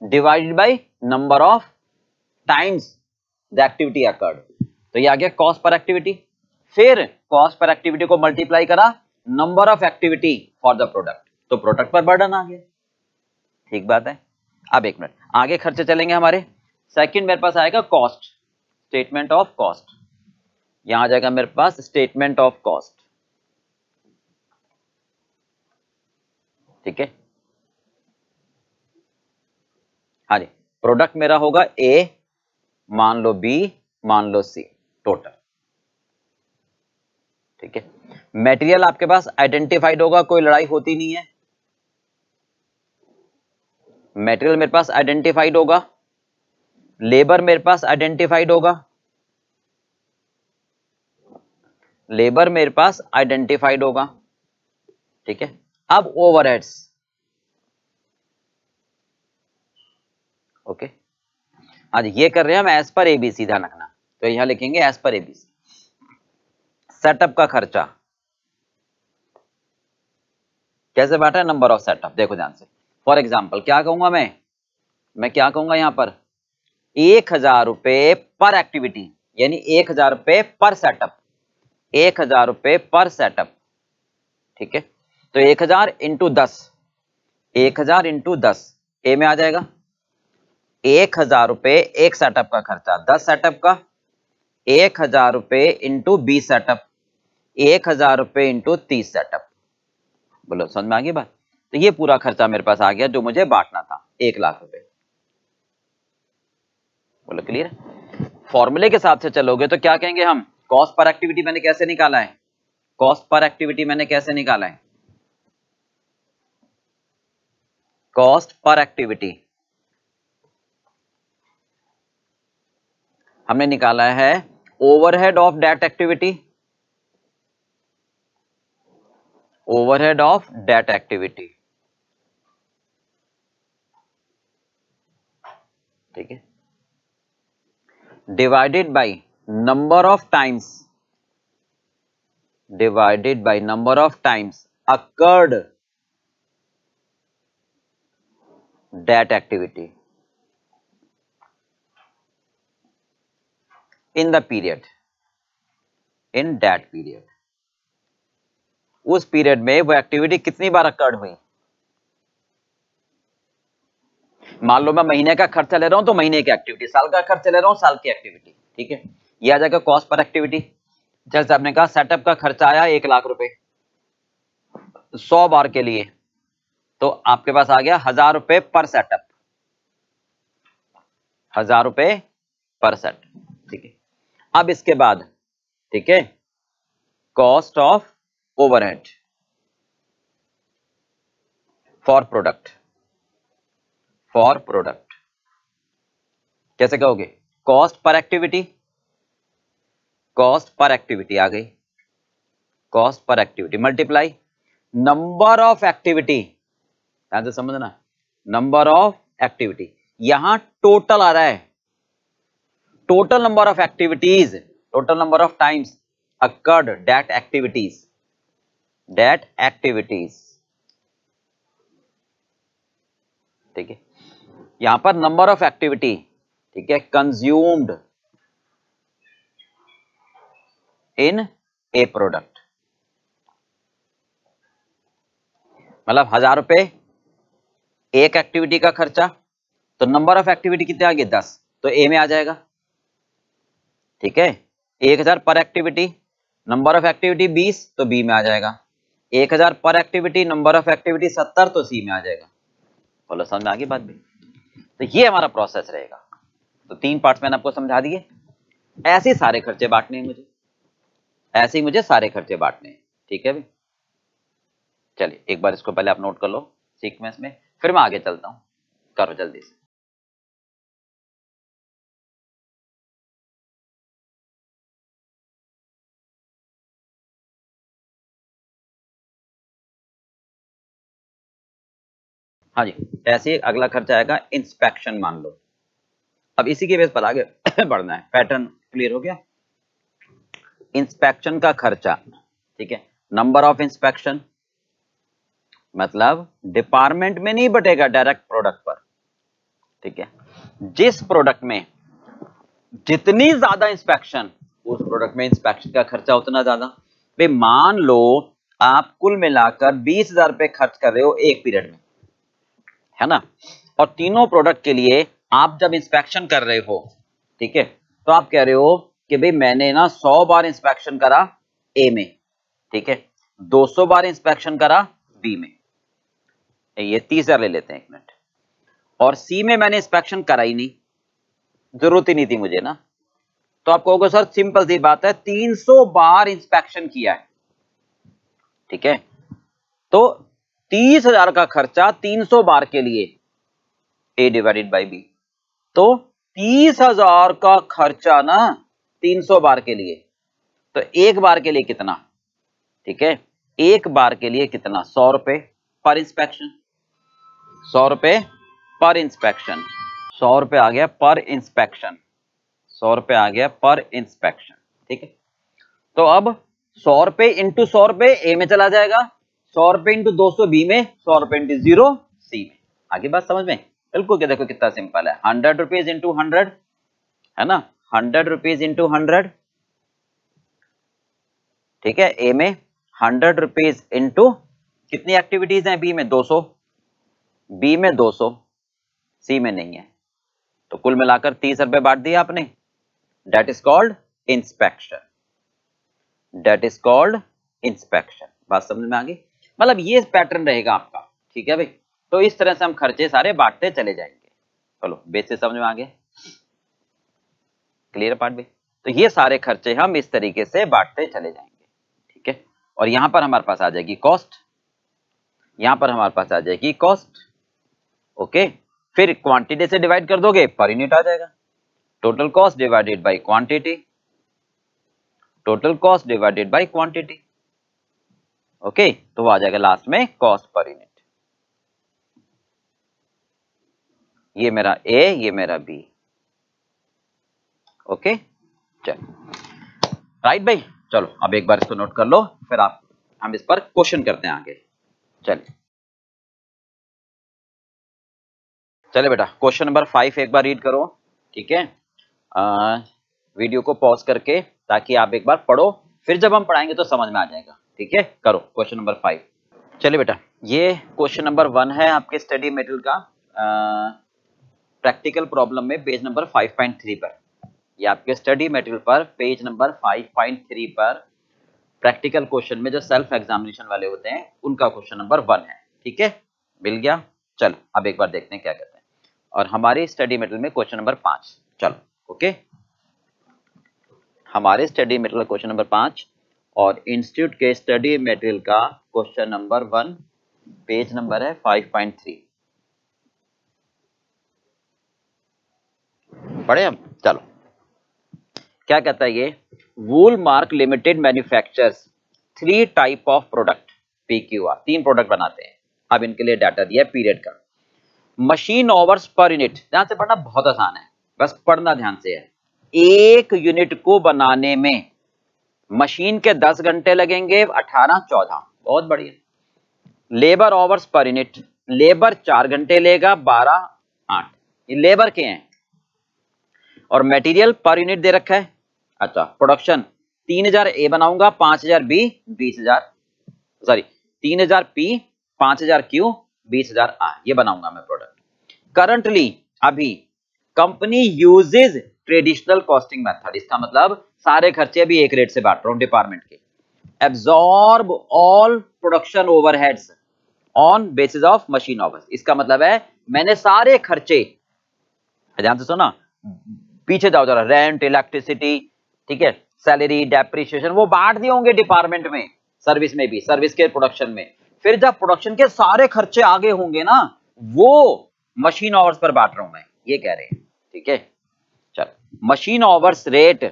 divided by number of times the activity occurred तो ये आ गया कॉस्ट पर एक्टिविटी फिर कॉस्ट पर एक्टिविटी को मल्टीप्लाई करा। Number of activity for the product. तो प्रोडक्ट पर बर्डन आ गया ठीक बात है? अब एक मिनट। आगे खर्चे चलेंगे हमारे। सेकंड मेरे पास आएगा कॉस्ट स्टेटमेंट ऑफ़ कॉस्ट यहाँ आ जाएगा मेरे पास स्टेटमेंट ऑफ़ कॉस्ट ठीक है? हाँ जी। प्रोडक्ट मेरा होगा ए मान लो बी मान लो सी टोटल ठीक है? मटेरियल आपके पास आइडेंटिफाइड होगा, कोई लड़ाई होती नहीं है। मटेरियल मेरे पास आइडेंटिफाइड होगा। लेबर मेरे पास आइडेंटिफाइड होगा। लेबर मेरे पास आइडेंटिफाइड होगा। ठीक है? अब ओवरहेड्स। ओके? आज ये कर रहे हैं हम एज पर एबीसी ध्यान रखना। तो यहाँ लिखेंगे एज पर एबीसी सेटअप का खर्चा। कैसे बांटा? है नंबर ऑफ़ सेटअप देखो ध्यान से। फॉर एग्ज़ाम्पल क्या कहूँगा मैं? मैं क्या कहूँगा यहाँ पर? एक हज़ार रुपए पर एक्टिविटी यानी एक हज़ार रुपए पर सेटअप एक हज़ार रुपए पर सेटअप ठीक है? तो एक हज़ार इंटू दस, एक हज़ार इंटू दस ए में आ जाएगा। एक हज़ार रुपए एक सेटअप का खर्चा, दस सेटअप का। एक हज़ार रुपए इंटू बीस सेटअप एक हज़ार रुपए इंटू तीस सेटअप बोलो, समझ में आ गई बात? तो ये पूरा खर्चा मेरे पास आ गया जो मुझे बांटना था, एक लाख रुपए। बोलो क्लियर फॉर्मूले के हिसाब से चलोगे तो क्या कहेंगे हम? कॉस्ट पर एक्टिविटी मैंने कैसे निकाला है? कॉस्ट पर एक्टिविटी मैंने कैसे निकाला है? कॉस्ट पर एक्टिविटी हमने निकाला है overhead of that activity overhead of that activity ठीक है divided by number of times divided by number of times occurred that activity in the period in that period उस पीरियड में वो एक्टिविटी कितनी बार अकर्ड हुई? मान लो मैं महीने का खर्चा ले रहा हूँ तो महीने की एक्टिविटी साल का खर्चा ले रहा हूँ, साल की एक्टिविटी ठीक है? ये आ जाएगा कॉस्ट पर एक्टिविटी जैसे आपने कहा सेटअप का खर्चा आया एक लाख रुपए। सौ बार के लिए। तो आपके पास आ गया हज़ार रुपए पर सेटअप हज़ार रुपए पर सेट ठीक है? अब इसके बाद, ठीक है? Cost of overhead for product for product कैसे कहोगे? Cost per activity cost per activity आ गई। Cost per activity multiply number of activity से समझना। नंबर ऑफ़ एक्टिविटी यहाँ टोटल आ रहा है। Total number of activities total number of times occurred that activities that activities. ठीक है? यहाँ पर नंबर ऑफ़ एक्टिविटी, ठीक है, कंज्यूम्ड इन ए प्रोडक्ट। मतलब हज़ार रुपए एक एक्टिविटी का खर्चा तो नंबर ऑफ़ एक्टिविटी कितने आ गए दस। तो ए में आ जाएगा। ठीक है? एक हज़ार पर एक्टिविटी, नंबर ऑफ़ एक्टिविटी 20 तो बी में आ जाएगा। 1000 पर एक्टिविटी नंबर ऑफ़ एक्टिविटी 70 तो सी में आ जाएगा। बोलो, समझ में बात भी? तो ये हमारा प्रोसेस रहेगा। तो तीन पार्ट मैंने आपको समझा दिए। ऐसे सारे खर्चे बांटने हैं मुझे। ऐसे ही मुझे सारे खर्चे बांटने हैं। ठीक है चलिए, एक बार इसको पहले आप नोट कर लो सीक्वेंस में। फिर मैं आगे चलता हूँ। करो जल्दी से। हाँ जी, ऐसे अगला खर्चा आएगा इंस्पेक्शन मान लो। अब इसी के बेस पर आगे (coughs) बढ़ना है। पैटर्न क्लियर हो गया? इंस्पेक्शन का खर्चा, ठीक है? नंबर ऑफ़ इंस्पेक्शन मतलब डिपार्टमेंट में नहीं बटेगा डायरेक्ट प्रोडक्ट पर, ठीक है? जिस प्रोडक्ट में जितनी ज़्यादा इंस्पेक्शन उस प्रोडक्ट में इंस्पेक्शन का खर्चा उतना ज़्यादा। भाई मान लो आप कुल मिलाकर बीस हज़ार रुपए खर्च कर रहे हो एक पीरियड में। है ना? और तीनों प्रोडक्ट के लिए आप जब इंस्पेक्शन कर रहे हो, ठीक है? तो आप कह रहे हो कि भाई मैंने ना सौ बार इंस्पेक्शन करा ए में, ठीक है? दो सौ बार इंस्पेक्शन करा बी में। ये तीस हज़ार ले लेते हैं एक मिनट। और सी में मैंने इंस्पेक्शन करा ही नहीं। ज़रूरत ही नहीं थी मुझे ना। तो आप कहोगे, सर सिंपल सी बात है 300 बार इंस्पेक्शन किया है। ठीक है? तो तीस हज़ार का खर्चा 300 बार के लिए ए डिवाइडेड बाई बी तो तीस हज़ार का खर्चा ना 300 बार के लिए। तो एक बार के लिए कितना? ठीक है, एक बार के लिए कितना? सौ रुपए पर इंस्पेक्शन सौ रुपए पर इंस्पेक्शन सौ रुपए आ गया पर इंस्पेक्शन सौ रुपए आ गया पर इंस्पेक्शन ठीक है तो अब सौ रुपए इंटू सौ रुपए ए में चला जाएगा। सौ रुपए इंटू दो सौ बी में, सौ रुपए इंटू ज़ीरो सी में। आगे बात समझ में? बिल्कुल क्या देखो कितना सिंपल है। हंड्रेड रुपीज़ इंटू हंड्रेड है ना? हंड्रेड रुपीज़ इंटू हंड्रेड ठीक है? ए में हंड्रेड रुपीज़ इंटू कितनी एक्टिविटीज़ हैं बी में? दो सौ। बी में 200 सी में नहीं है। तो कुल मिलाकर तीस रुपए बांट दिया आपने। That is called inspection that is called inspection बात समझ में आ गई? मतलब ये पैटर्न रहेगा आपका, ठीक है भाई? तो इस तरह से हम खर्चे सारे बांटते चले जाएँगे। चलो बेसिस समझ में आ क्लियर पार्ट भी तो ये सारे खर्चे हम इस तरीके से बांटते चले जाएँगे, ठीक है? और यहाँ पर हमारे पास आ जाएगी कॉस्ट यहाँ पर हमारे पास आ जाएगी कॉस्ट ओके? फिर क्वांटिटी से डिवाइड कर दोगे पर यूनिट आ जाएगा। Total cost divided by quantity total cost divided by quantity okay तो वो आ जाएगा लास्ट में कॉस्ट पर यूनिट ये मेरा ए ये मेरा बी ओके चलो. राइट भाई? चलो, अब एक बार इसको नोट कर लो, फिर आप, हम इस पर क्वेश्चन करते हैं आगे. चलिए चले बेटा क्वेश्चन नंबर फाइव एक बार रीड करो, ठीक है? वीडियो को पॉज करके, ताकि आप एक बार पढ़ो, फिर जब हम पढ़ाएँगे तो समझ में आ जाएगा. ठीक है? करो क्वेश्चन नंबर फाइव चलिए बेटा, ये क्वेश्चन नंबर वन है आपके स्टडी मेटेरियल का प्रैक्टिकल प्रॉब्लम में पेज नंबर 5.3 पर। ये आपके स्टडी मेटेरियल पर पेज नंबर 5.3 पर प्रैक्टिकल क्वेश्चन में जो सेल्फ एग्जामिनेशन वाले होते हैं, उनका क्वेश्चन नंबर वन है। ठीक है? मिल गया? चलो, अब एक बार देखते हैं क्या कहते हैं। और हमारे स्टडी मेटेरियल में क्वेश्चन नंबर पाँच। चलो ओके हमारे स्टडी मेटेरियल क्वेश्चन नंबर पाँच और इंस्टीट्यूट के स्टडी मेटेरियल का question number one, page number है फाइव पॉइंट थ्री पढ़े हम, चलो। क्या कहता है ये? Wool mark limited manufacturers three type of product P Q R तीन प्रोडक्ट बनाते हैं। अब इनके लिए डाटा दिया पीरियड का। मशीन ओवर्स पर यूनिट ध्यान से पढ़ना बहुत आसान है, बस पढ़ना ध्यान से है। एक यूनिट को बनाने में मशीन के 10 घंटे लगेंगे 18 14 बहुत बढ़िया। Labour hours per unit labour चार घंटे लेगा 12 8 ये लेबर के हैं। और मटेरियल पर यूनिट दे रखा है। अच्छा प्रोडक्शन 3000 ए बनाऊँगा 5000 बी 20000 सॉरी 3000 पी 5000 क्यू बीस हज़ार आ। ये बनाऊँगा मैं प्रोडक्ट। करंटली अभी company uses traditional costing method. इसका मतलब सारे खर्चे भी एक रेट से बांट रहा हूँ डिपार्टमेंट के। Absorb all production overheads on basis of machine hours इसका मतलब है, मैंने सारे खर्चे, ध्यान से सुना पीछे जाओ जरा रेंट इलेक्ट्रिसिटी ठीक है सैलरी डेप्रिशिएशन वो बांट दिए होंगे डिपार्टमेंट में सर्विस में भी सर्विस के प्रोडक्शन में। फिर जब प्रोडक्शन के सारे खर्चे आगे होंगे ना, वो मशीन आवर्स पर बांट रहा हूँ मैं, ये कह रहे हैं, ठीक है? चल। Machine hours rate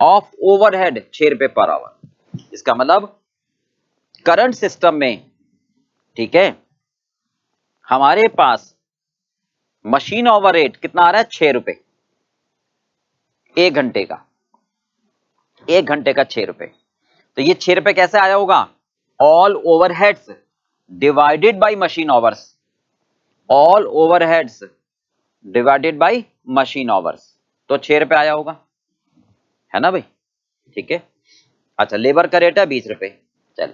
of overhead छह रुपए पर आवर इसका मतलब करंट सिस्टम में, ठीक है? हमारे पास मशीन ओवर रेट कितना आ रहा है? छह रुपए। एक घंटे का। एक घंटे का छह रुपए। तो ये छह रुपए कैसे आया होगा? All overheads divided by machine hours all overheads divided by machine hours तो छह रुपए आया होगा। है ना भाई? ठीक है? अच्छा लेबर का रेट है बीस रुपए। चल।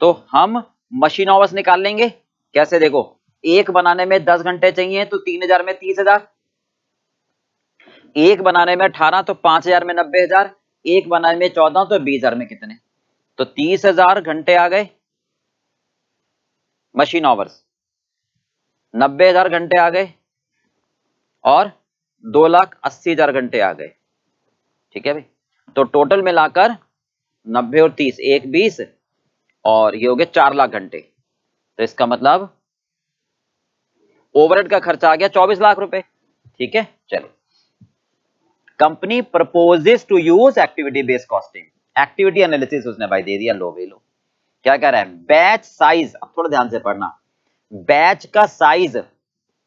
तो हम मशीन ओवर्स निकाल लेंगे। कैसे देखो? एक बनाने में दस घंटे चाहिए तो तीन हज़ार में तीस हज़ार। एक बनाने में अठारह तो पाँच हज़ार में नब्बे हज़ार। एक बनाने में चौदह तो बीस हज़ार में कितने? तो तीस हज़ार घंटे आ गए। मशीन आवर्स नब्बे हज़ार घंटे आ गए। और दो लाख अस्सी हज़ार घंटे आ गए। ठीक है भाई? तो टोटल मिलाकर नब्बे और तीस, एक बीस और ये हो गए चार लाख घंटे। तो इसका मतलब ओवरहेड का खर्चा आ गया चौबीस लाख रुपए। ठीक है? चलो। Company proposes to use activity based costing. Activity analysis उसने भाई दे दिया, लो वे लो। क्या कह रहा है? बैच साइज़, अब थोड़ा ध्यान से पढ़ना। बैच का साइज़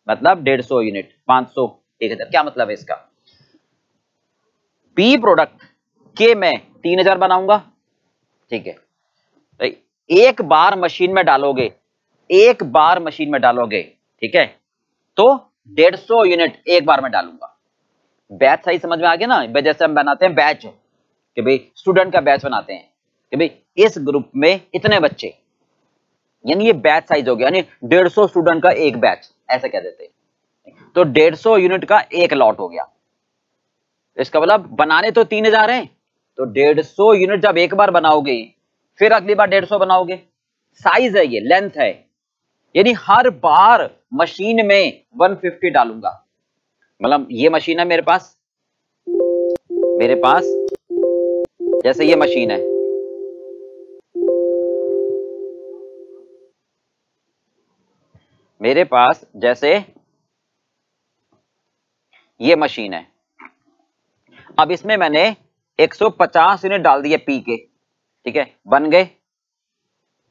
मतलब डेढ़ सौ यूनिट, पाँच सौ, एक हज़ार। क्या मतलब है इसका? पी प्रोडक्ट के मैं तीन हज़ार बनाऊँगा। ठीक है। तो एक बार मशीन में डालोगे, एक बार मशीन में डालोगे, ठीक है तो डेढ़ सौ यूनिट एक बार में डालूँगा। बैच साइज़ समझ में आ गया ना? जैसे हम बनाते हैं बैच कि भाई स्टूडेंट का बैच बनाते हैं। कि भाई, इस ग्रुप में इतने बच्चे। यानी ये बैच साइज़ हो गया, यानी डेढ़ सौ स्टूडेंट का एक बैच ऐसे कह देते तो डेढ़ सौ यूनिट का एक लॉट हो गया। इसका मतलब बनाने तो तीन हज़ार है तो डेढ़ सौ यूनिट जब एक बार बनाओगे, फिर अगली बार डेढ़ सौ बनाओगे। साइज़ है ये, लेंथ है। यानी हर बार मशीन में 150 डालूँगा। मतलब ये मशीन है मेरे पास। मेरे पास जैसे ये मशीन है। मेरे पास जैसे ये मशीन है। अब इसमें मैंने 150 यूनिट डाल दिए पी के, ठीक है? बन गए।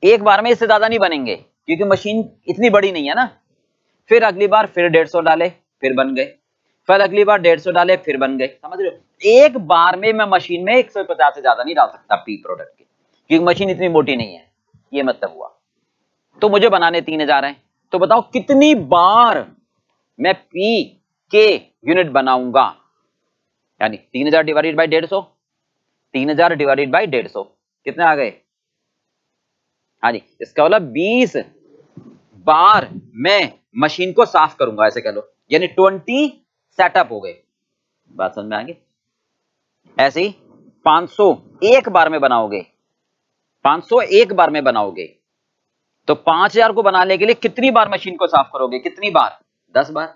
एक बार में इससे ज़्यादा नहीं बनेंगे, क्योंकि मशीन इतनी बड़ी नहीं है ना। फिर अगली बार फिर 150 डाले, फिर बन गए। फिर अगली बार डेढ़ सौ डाले, फिर बन गए। समझ रहे हो? एक बार में मैं मशीन में एक सौ पचास से ज़्यादा नहीं डाल सकता पी प्रोडक्ट के, क्योंकि मशीन इतनी मोटी नहीं है। ये मतलब हुआ। तो मुझे बनाने तीन हज़ार है। तो बताओ कितनी बार मैं पी के यूनिट बनाऊँगा? यानी तीन हज़ार डिवाइडेड बाई डेढ़ सौ। तीन हज़ार डिवाइडेड बाई डेढ़ सौ। कितने आ गए? हाँ जी, इसका मतलब बीस बार मैं मशीन को साफ़ करूँगा, ऐसे कह लो। यानी ट्वेंटी सेटअप हो गए। बात समझ में आगे ऐसे ही 500 एक बार में बनाओगे। 500 एक बार में बनाओगे। तो 5000 को बनाने के लिए कितनी बार मशीन को साफ़ करोगे? कितनी बार? 10 बार।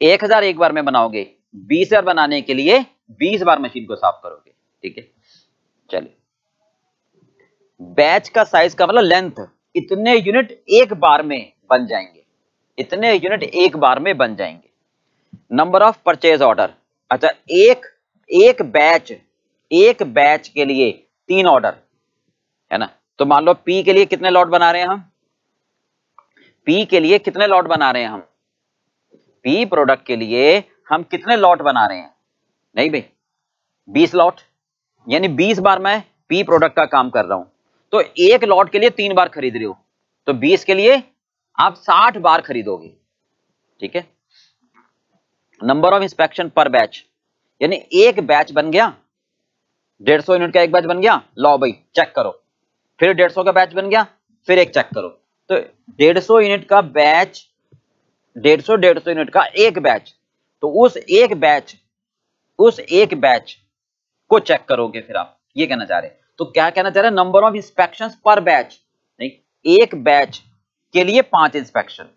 1000 एक बार में बनाओगे। 20000 बनाने के लिए 20 बार मशीन को साफ़ करोगे। ठीक है? चलिए। बैच का साइज़ का मतलब लेंथ इतने यूनिट एक बार में बन जाएँगे। इतने यूनिट एक बार में बन जाएँगे। नंबर ऑफ़ परचेज ऑर्डर अच्छा एक एक बैच एक बैच के लिए तीन ऑर्डर है ना? तो मान लो पी के लिए कितने लॉट बना रहे हैं हम? पी के लिए कितने लॉट बना रहे हैं हम? पी प्रोडक्ट के लिए हम कितने लॉट बना रहे हैं? नहीं भाई, बीस लॉट यानी बीस बार मैं पी प्रोडक्ट का काम कर रहा हूँ। तो एक लॉट के लिए तीन बार खरीद रहे हो। तो बीस के लिए आप साठ बार खरीदोगे। ठीक है? Number of inspection per batch यानी एक बैच बन गया, डेढ़ सौ यूनिट का एक बैच बन गया लो भाई चेक करो। फिर डेढ़ सौ का बैच बन गया, फिर एक चेक करो। तो डेढ़ सौ यूनिट का बैच, डेढ़ सौ डेढ़ सौ यूनिट का एक बैच तो उस एक बैच, उस एक बैच को चेक करोगे फिर आप, ये कहना चाह रहे हैं। तो क्या कहना चाह रहे हैं? Number of inspection per batch नहीं, एक बैच के लिए पाँच इंस्पेक्शन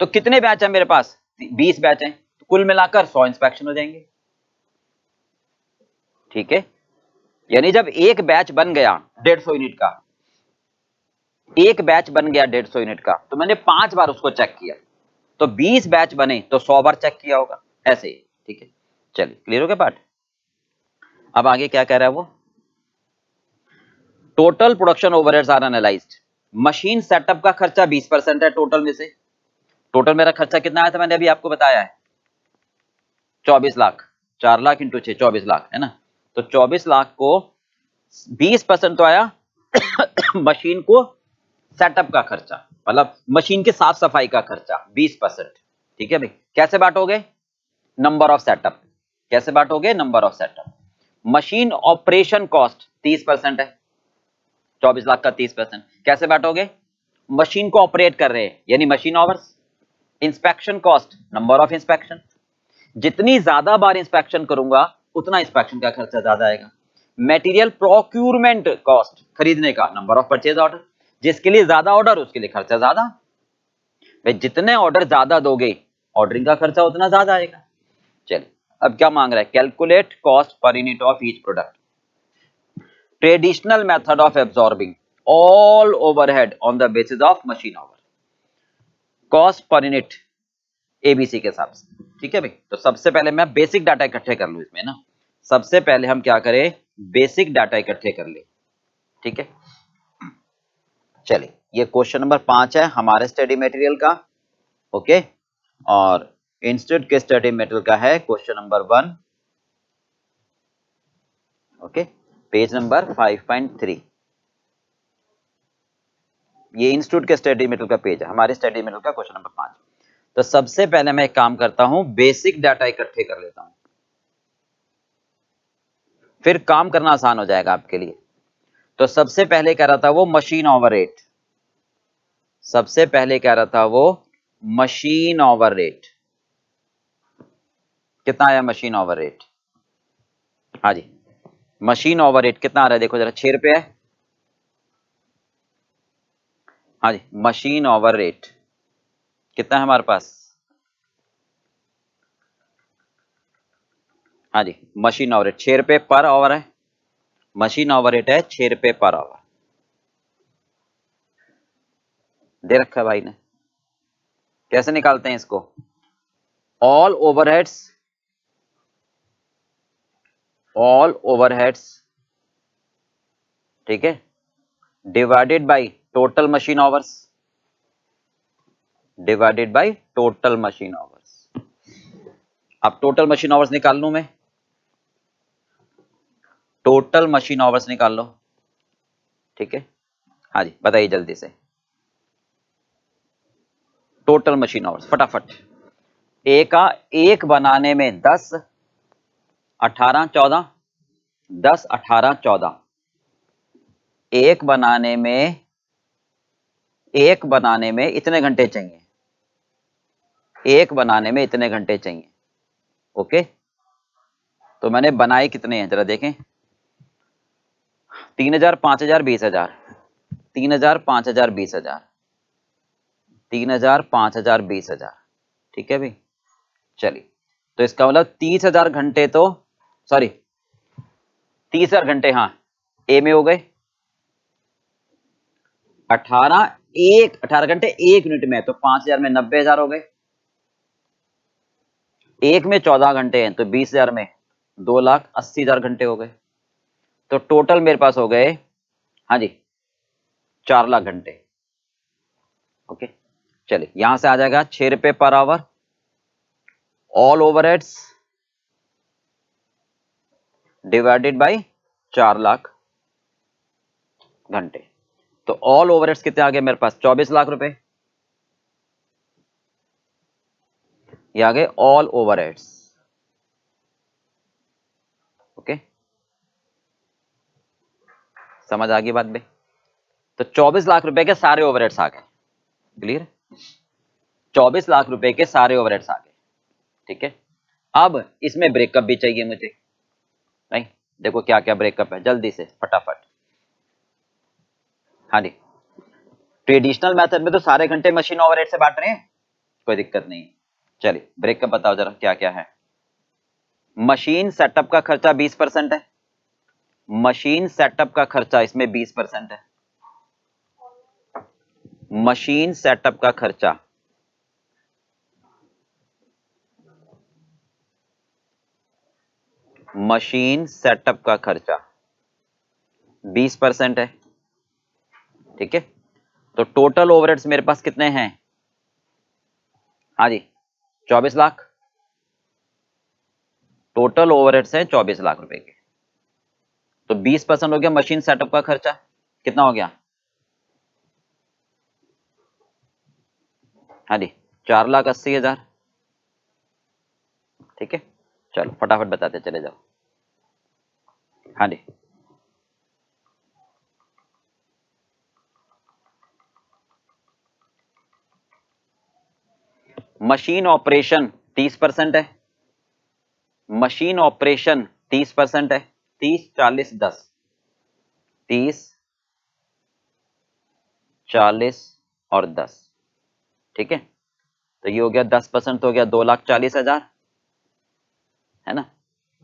तो कितने बैच है मेरे पास? बीस बैच है तो कुल मिलाकर सौ इंस्पेक्शन हो जाएँगे। ठीक है? यानी जब एक बैच बन गया, डेढ़ सौ यूनिट का एक बैच बन गया डेढ़ सौ यूनिट का। तो मैंने पाँच बार उसको चेक किया। तो बीस बैच बने तो सौ बार चेक किया होगा। ऐसे ठीक है? चलिए क्लियर हो गया पार्ट अब आगे क्या कह रहा है वो? Total production overheads are analysed machine setup का खर्चा 20 परसेंट है टोटल में से। टोटल मेरा खर्चा कितना आया था मैंने अभी आपको बताया है। 24 लाख। चार लाख इंटू छह, चौबीस लाख, है ना? तो 24 लाख को 20 परसेंट तो आया। (coughs) मशीन को सेटअप का खर्चा मतलब मशीन की साफ़ सफ़ाई का खर्चा 20 परसेंट। ठीक है भाई? कैसे बांटोगे? नंबर ऑफ़ सेटअप कैसे बांटोगे? Number of setup machine operation cost 30 percent है। चौबीस लाख का तीस परसेंट। कैसे बांटोगे? मशीन को ऑपरेट कर रहे हैं, यानी machine hours inspection cost number of inspection जितनी ज़्यादा बार इंस्पेक्शन करूँगा, उतना इंस्पेक्शन का खर्चा ज़्यादा आएगा। मेटीरियल प्रोक्यूरमेंट कॉस्ट खरीदने का नंबर ऑफ़ परचेज ऑर्डर जिसके लिए ज़्यादा ऑर्डर उसके लिए खर्चा ज़्यादा। भाई, जितने ऑर्डर ज़्यादा दोगे ऑर्डरिंग का खर्चा उतना ज़्यादा आएगा। चलिए अब क्या मांग रहा है? Calculate cost per unit of each product traditional method of absorbing all overhead on the basis of machine hour. Cost per unit ABC के हिसाब से। ठीक है भाई? तो सबसे पहले मैं बेसिक डाटा इकट्ठे कर लू इसमें ना? सबसे पहले हम क्या करें? बेसिक डाटा इकट्ठे कर ले। ठीक है? चलिए, ये क्वेश्चन नंबर पाँच है हमारे स्टडी मटेरियल का ओके और इंस्टीट्यूट के स्टडी मटेरियल का है question number one okay page number 5.3 ये इंस्टीट्यूट के स्टडी मेटल का पेज है, हमारे स्टडी मेटल का क्वेश्चन नंबर पाँच। तो सबसे पहले मैं एक काम करता हूँ बेसिक डाटा इकट्ठे कर लेता हूँ। फिर काम करना आसान हो जाएगा आपके लिए। तो सबसे पहले कह रहा था वो मशीन ओवर रेट सबसे पहले कह रहा था वो मशीन ओवर रेट कितना आया मशीन ओवर रेट हाँ जी। मशीन ओवर रेट कितना आ रहा है? देखो जरा, छह रुपये है। हाँ जी मशीन ओवर रेट कितना है हमारे पास? हाँ जी मशीन ओवर रेट छह रुपये पर आवर है। मशीन ओवर रेट है, छह रुपये पर आवर दे रखा है भाई ने। कैसे निकालते हैं इसको? ऑल ओवरहेड्स ऑल ओवरहेड्स ठीक है? Divided by total machine hours divided by total machine hours अब टोटल मशीन आवर्स निकाल लू मैं। टोटल मशीन आवर्स निकाल लो। ठीक है? हाँ जी, बताइए जल्दी से। टोटल मशीन आवर्स फटाफट। ए का एक बनाने में दस, अठारह, चौदह, दस, अठारह, चौदह। एक बनाने में, एक बनाने में इतने घंटे चाहिए। एक बनाने में इतने घंटे चाहिए। ओके? तो मैंने बनाए कितने हैं, जरा देखें। तीन हज़ार, पाँच हज़ार, बीस हज़ार। तीन हज़ार, पाँच हज़ार, बीस हज़ार। तीन हज़ार, पाँच हज़ार, बीस हज़ार। ठीक है भाई चलिए। तो इसका मतलब तीस हज़ार घंटे तो सॉरी तीस हज़ार घंटे हाँ ए में हो गए। अठारह, एक, अठारह घंटे, एक यूनिट में तो पाँच हज़ार में नब्बे हज़ार हो गए। एक में चौदह घंटे हैं तो बीस हज़ार में दो लाख अस्सी हज़ार घंटे हो गए। तो टोटल मेरे पास हो गए हाँ जी, चार लाख घंटे। ओके, चलिए, यहाँ से आ जाएगा छह रुपए per hour all overheads divided by चार लाख घंटे। तो ऑल ओवर कितने आ गए मेरे पास? चौबीस लाख रुपए। ये आ गए ऑल ओवर ओके समझ आ गई बात भाई? तो 24 लाख रुपए के सारे ओवरहेड्स आ गए। क्लियर 24 लाख रुपए के सारे ओवरहेड्स आ गए। ठीक है? अब इसमें ब्रेकअप भी चाहिए मुझे। नहीं, देखो क्या क्या ब्रेकअप है। जल्दी से, फटाफट। हाँ जी। ट्रेडिशनल मेथड में तो सारे घंटे मशीन ओवरहेड से बांट रहे हैं। कोई दिक्कत नहीं। चलिए ब्रेकअप बताओ जरा, क्या क्या है? मशीन सेटअप का खर्चा 20 परसेंट है। मशीन सेटअप का खर्चा इसमें 20 परसेंट है। मशीन सेटअप का खर्चा। मशीन सेटअप का खर्चा। 20 परसेंट है। ठीक है? तो टोटल ओवरहेड्स मेरे पास कितने हैं? हाँ जी 24 लाख। टोटल ओवरहेड्स हैं 24 लाख रुपए के। तो 20 परसेंट हो गया मशीन सेटअप का खर्चा। कितना हो गया? हाँ जी, चार लाख अस्सी हज़ार। ठीक है, चलो, फटाफट बताते चले जाओ। हाँ जी। मशीन ऑपरेशन तीस परसेंट है। मशीन ऑपरेशन तीस परसेंट है। तीस, चालीस, दस। तीस, चालीस और दस। ठीक है? तो ये हो गया दस परसेंट तो हो गया दो लाख चालीस हज़ार। है ना?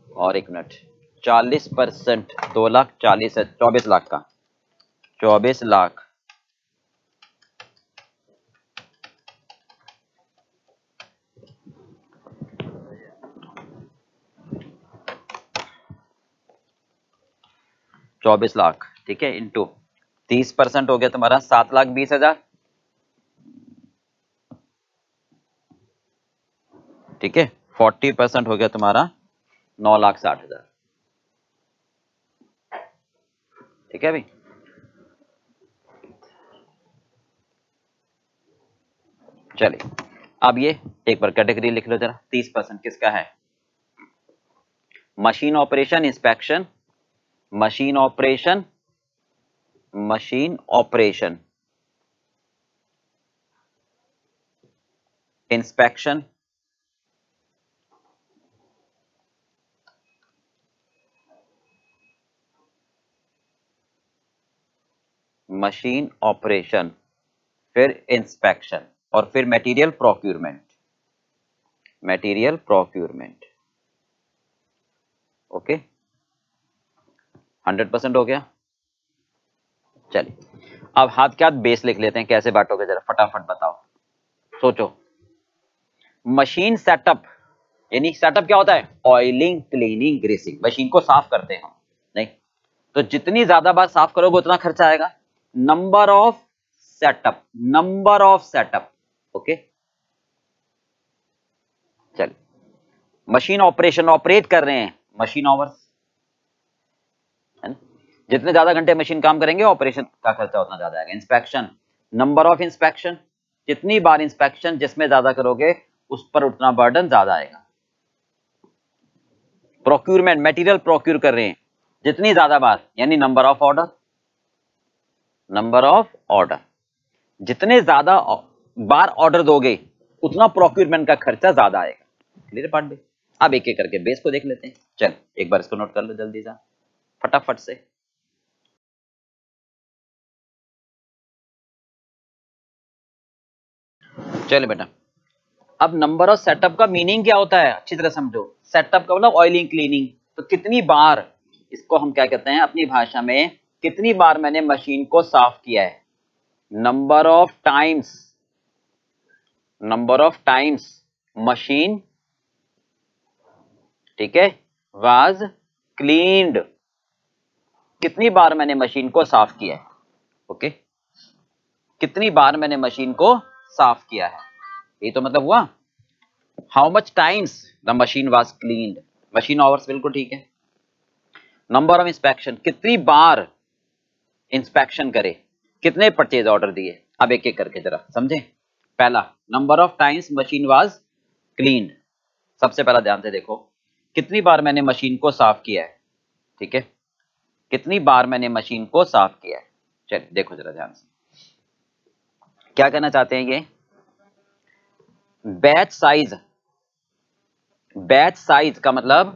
और एक मिनट। चालीस परसेंट दो लाख चालीस चौबीस लाख का। चौबीस लाख चौबीस लाख, ठीक है इंटू तीस परसेंट हो गया तुम्हारा, सात लाख बीस हज़ार। ठीक है, फोर्टी परसेंट हो गया तुम्हारा, नौ लाख साठ हज़ार। ठीक है भाई चलिए, अब ये एक बार कैटेगरी लिख लो जरा, तीस परसेंट किसका है? Machine operation inspection machine operation machine operation, inspection, machine operation, फिर इंस्पेक्शन और फिर material procurement. Material procurement. Okay? Hundred percent हो गया। चलिए, अब हाथ के हाथ बेस लिख लेते हैं, कैसे बांटोगे जरा, फटाफट बताओ। सोचो। मशीन सेटअप, यानी सेटअप क्या होता है? Oiling, cleaning, greasing. मशीन को साफ़ करते हैं नहीं? तो जितनी ज़्यादा बार साफ़ करोगे, उतना खर्चा आएगा। Number of setup, number of setup, okay? चल मशीन ऑपरेशन ऑपरेट कर रहे हैं, मशीन आवर्स ना जितने ज़्यादा घंटे मशीन काम करेंगे ऑपरेशन का खर्चा उतना ज़्यादा आएगा। इंस्पेक्शन नंबर ऑफ़ इंस्पेक्शन जितनी बार इंस्पेक्शन जिसमें ज़्यादा करोगे, उस पर उतना बर्डन ज़्यादा आएगा। प्रोक्यूरमेंट मटेरियल प्रोक्यूर कर रहे हैं, जितनी ज़्यादा बार, यानी number of order number of order जितने ज़्यादा बार ऑर्डर दोगे, उतना प्रोक्यूरमेंट का खर्चा ज़्यादा आएगा। क्लियर भी अब एक एक करके बेस को देख लेते हैं। चल, एक बार इसको नोट कर लो जल्दी से। फटाफट से। चले बेटा। अब नंबर ऑफ़ सेटअप का मीनिंग क्या होता है? अच्छी तरह समझो। सेटअप का मतलब ऑयलिंग क्लीनिंग तो कितनी बार इसको हम क्या कहते हैं? अपनी भाषा में कितनी बार मैंने मशीन को साफ़ किया है? Number of times number of times machine ठीक है वाज क्लीन्ड कितनी बार मैंने मशीन को साफ़ किया है? Okay okay? कितनी बार मैंने मशीन को साफ़ किया है। ये तो मतलब हुआ। How much times the machine was cleaned machine hours बिल्कुल ठीक है। नंबर ऑफ़ इंस्पेक्शन कितनी बार इंस्पेक्शन करे? कितने परचेज ऑर्डर दिए? अब एक एक करके जरा, समझे? पहला number of times machine was clean सबसे पहला ध्यान से देखो, कितनी बार मैंने मशीन को साफ़ किया है? ठीक है? कितनी बार मैंने मशीन को साफ़ किया है? चलिए, देखो जरा ध्यान से। क्या कहना चाहते हैं ये? बैच साइज़ बैच साइज़ का मतलब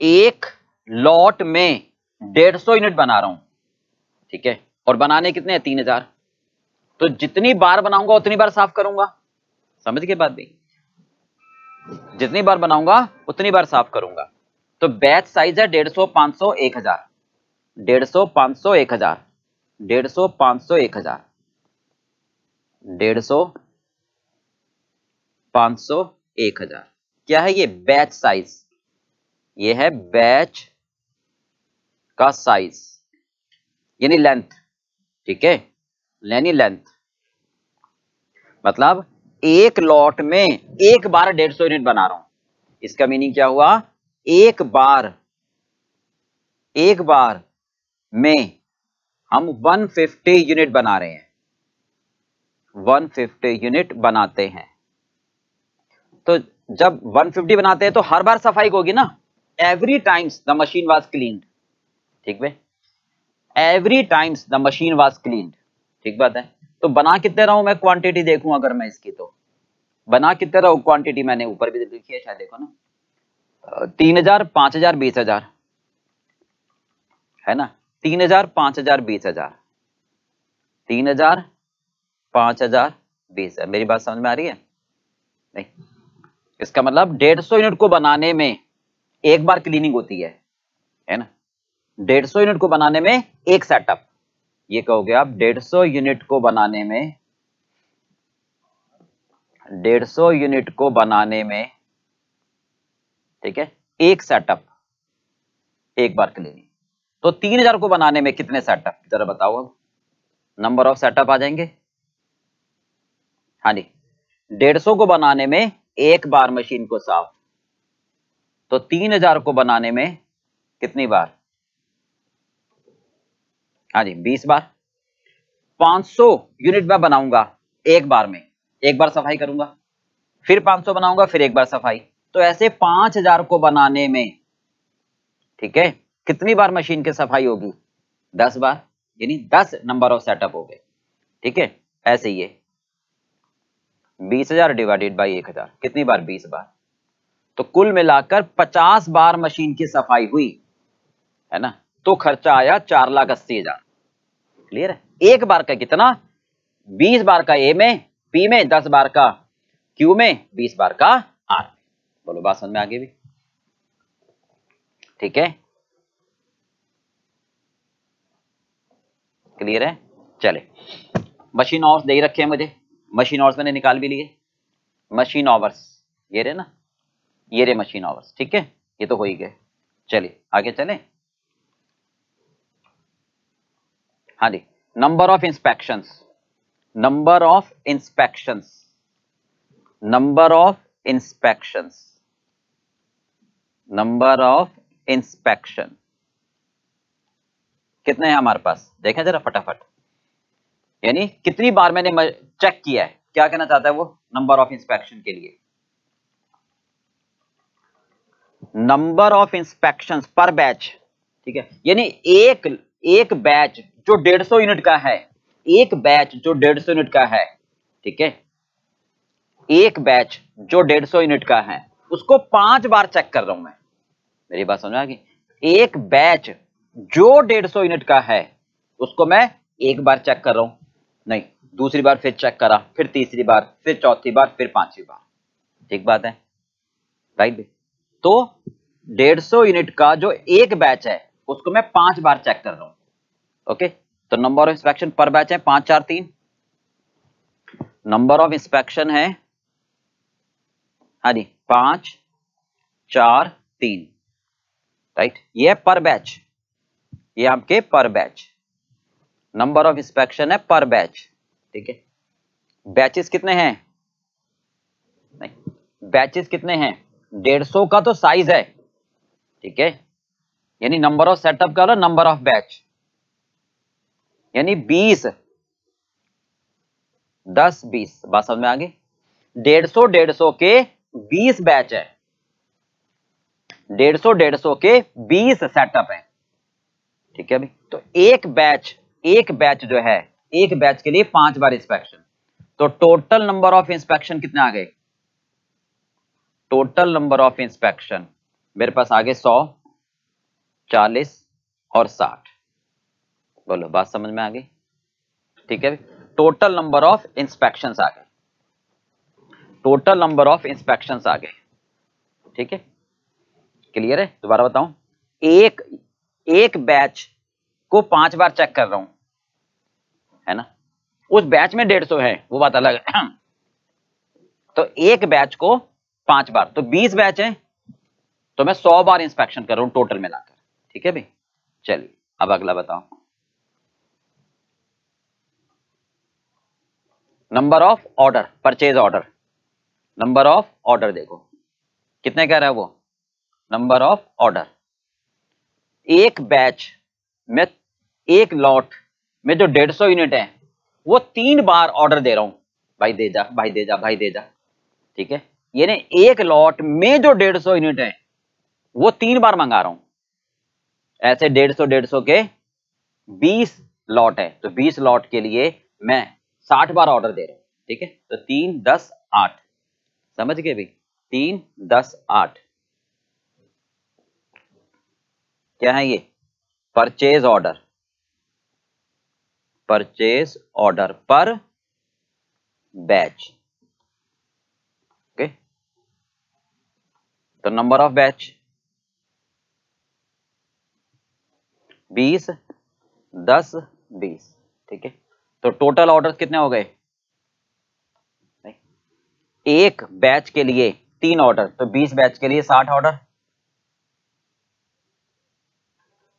एक लॉट में डेढ़ सौ यूनिट बना रहा हूँ, ठीक है? और बनाने कितने हैं? तीन हज़ार। तो जितनी बार बनाऊँगा, उतनी बार साफ़ करूँगा। समझ के बात भी? जितनी बार बनाऊँगा, उतनी बार साफ़ करूँगा। तो बैच साइज़ है डेढ़ सौ पाँच सौ एक हज़ार। डेढ़ सौ पाँच सौ एक हज़ार। डेढ़ सौ पाँच सौ एक हज़ार। डेढ़ सौ, पाँच सौ, एक हज़ार। क्या है ये बैच साइज़? ये है बैच का साइज़, यानी लेंथ, ठीक है? यानी लेंथ। मतलब एक लॉट में एक बार डेढ़ सौ यूनिट बना रहा हूँ। इसका मीनिंग क्या हुआ? एक बार एक बार में हम 150 यूनिट बना रहे हैं। 150 यूनिट बनाते हैं। तो जब 150 बनाते हैं तो हर बार सफ़ाई होगी ना? Every times the machine was clean ठीक है every times the machine was clean ठीक बात है? तो बना कितने रहा हूँ मैं क्वांटिटी देखूँ अगर मैं इसकी तो? बना कितने रहा क्वांटिटी मैंने ऊपर भी लिखी है, शायद देखो ना। तीन हज़ार, पाँच हज़ार, बीस हज़ार। है ना? तीन हज़ार, पाँच हज़ार, बीस हज़ार। तीन हज़ार पाँच हज़ार, बीस। है मेरी बात समझ में आ रही है? नहीं। इसका मतलब डेढ़ सौ यूनिट को बनाने में एक बार क्लीनिंग होती है है ना? डेढ़ सौ यूनिट को बनाने में एक सेटअप। ये कहोगे आप, डेढ़ सौ यूनिट को बनाने में, डेढ़ सौ यूनिट को बनाने में, ठीक है, एक सेटअप, एक बार क्लीनिंग। तो तीन हज़ार को बनाने में कितने सेटअप? जरा बताओ अब। नंबर ऑफ़ सेटअप आ जाएँगे। हाँ जी। डेढ़ सौ को बनाने में एक बार मशीन को साफ़। तो तीन हज़ार को बनाने में कितनी बार? हाँ जी, बीस बार। पाँच सौ यूनिट में बनाऊँगा एक बार में। एक बार सफ़ाई करूँगा, फिर पाँच सौ बनाऊँगा, फिर एक बार सफ़ाई। तो ऐसे पाँच हज़ार को बनाने में, ठीक है, कितनी बार मशीन की सफ़ाई होगी? दस बार, यानी दस नंबर ऑफ़ सेटअप हो गए। ठीक है, ऐसे ही है। बीस हज़ार डिवाइडेड बाई एक हज़ार। कितनी बार? बीस बार। तो कुल मिलाकर पचास बार मशीन की सफ़ाई हुई, है ना? तो खर्चा आया चार लाख अस्सी हज़ार। क्लियर है? एक बार का कितना? बीस बार का ए में पी में, दस बार का क्यू में, बीस बार का आर में। बोलो, बात समझ में आगे भी ठीक है? क्लियर है? चले। मशीन ऑफ़ दे रखे हैं मुझे। मशीन आवर्स मैंने निकाल भी लिए। मशीन आवर्स ये रहे ना? ये रहे मशीन आवर्स ठीक है? ये तो हो ही गए। चलिए, आगे चले। हाँ जी number of inspection number of inspection number of inspection number of inspection कितने हैं हमारे पास? देखें जरा फटाफट। यानी कितनी बार मैंने चेक किया है? क्या कहना चाहता है वो? नंबर ऑफ़ इंस्पेक्शन के लिए। Number of inspection per batch ठीक है? यानी एक एक बैच जो डेढ़ सौ यूनिट का है, एक बैच जो डेढ़ सौ यूनिट का है, ठीक है? एक बैच जो डेढ़ सौ यूनिट का है, उसको पाँच बार चेक कर रहा हूँ मैं। मेरी बात समझ आ एक बैच जो डेढ़ सौ यूनिट का है, उसको मैं एक बार चेक कर रहा हूँ। नहीं, दूसरी बार फिर चेक करा, फिर तीसरी बार, फिर चौथी बार, फिर पांचवी बार। ठीक बात है? राइट तो डेढ़ सौ यूनिट का जो एक बैच है, उसको मैं पाँच बार चेक कर रहा हूँ। ओके तो number of inspection per batch है पाँच, चार, तीन। नंबर ऑफ़ इंस्पेक्शन है हाँ जी, पाँच, चार, तीन। राइट ये है पर बैच ये आपके per batch number of inspection है पर बैच ठीक है? बैचेस कितने हैं? नहीं बैचेस कितने हैं? डेढ़ सौ का तो साइज़ है। ठीक है? यानी नंबर ऑफ़ सेटअप का नंबर ऑफ़ बैच यानी बीस। दस, बीस। बात समझ में आ गई? डेढ़ सौ डेढ़ सौ के बीस बैच है। डेढ़ सौ डेढ़ सौ के बीस सेटअप है। ठीक है अभी? तो एक बैच एक बैच जो है, एक बैच के लिए पाँच बार इंस्पेक्शन तो टोटल नंबर ऑफ़ इंस्पेक्शन कितने आ गए? टोटल नंबर ऑफ़ इंस्पेक्शन मेरे पास आगे सौ, चालीस और साठ। बोलो, बात समझ में आ गई? ठीक है? टोटल नंबर ऑफ़ इंस्पेक्शन आ गए। टोटल नंबर ऑफ़ इंस्पेक्शन आ गए। ठीक है? क्लियर है? दोबारा बताऊँ? एक एक बैच को पाँच बार चेक कर रहा हूँ। है ना? उस बैच में डेढ़ सौ है, वो बात अलग है। तो एक बैच को पाँच बार तो बीस बैच है तो मैं सौ बार इंस्पेक्शन कर रहा हूँ टोटल मिलाकर। ठीक है भाई? चलिए, अब अगला बताओ। Number of order purchase order number of order देखो। कितने कह रहा है वो? नंबर ऑफ़ ऑर्डर एक बैच में एक लॉट में जो डेढ़ सौ यूनिट है, वो तीन बार ऑर्डर दे रहा हूँ। भाई दे जा, भाई दे जा, भाई दे जा। ठीक है? यानी एक लॉट में जो डेढ़ सौ यूनिट है, वो तीन बार मंगा रहा हूँ। ऐसे डेढ़ सौ डेढ़ सौ के बीस लॉट है। तो बीस लॉट के लिए मैं साठ बार ऑर्डर दे रहा हूँ। ठीक है? तो तीन, दस, आठ। समझ गए भाई? तीन, दस, आठ। क्या है ये? Purchase order purchase order per batch okay तो नंबर ऑफ़ बैच बीस, दस, बीस. ठीक है? तो टोटल ऑर्डर कितने हो गए? एक बैच के लिए तीन ऑर्डर तो बीस बैच के लिए साठ ऑर्डर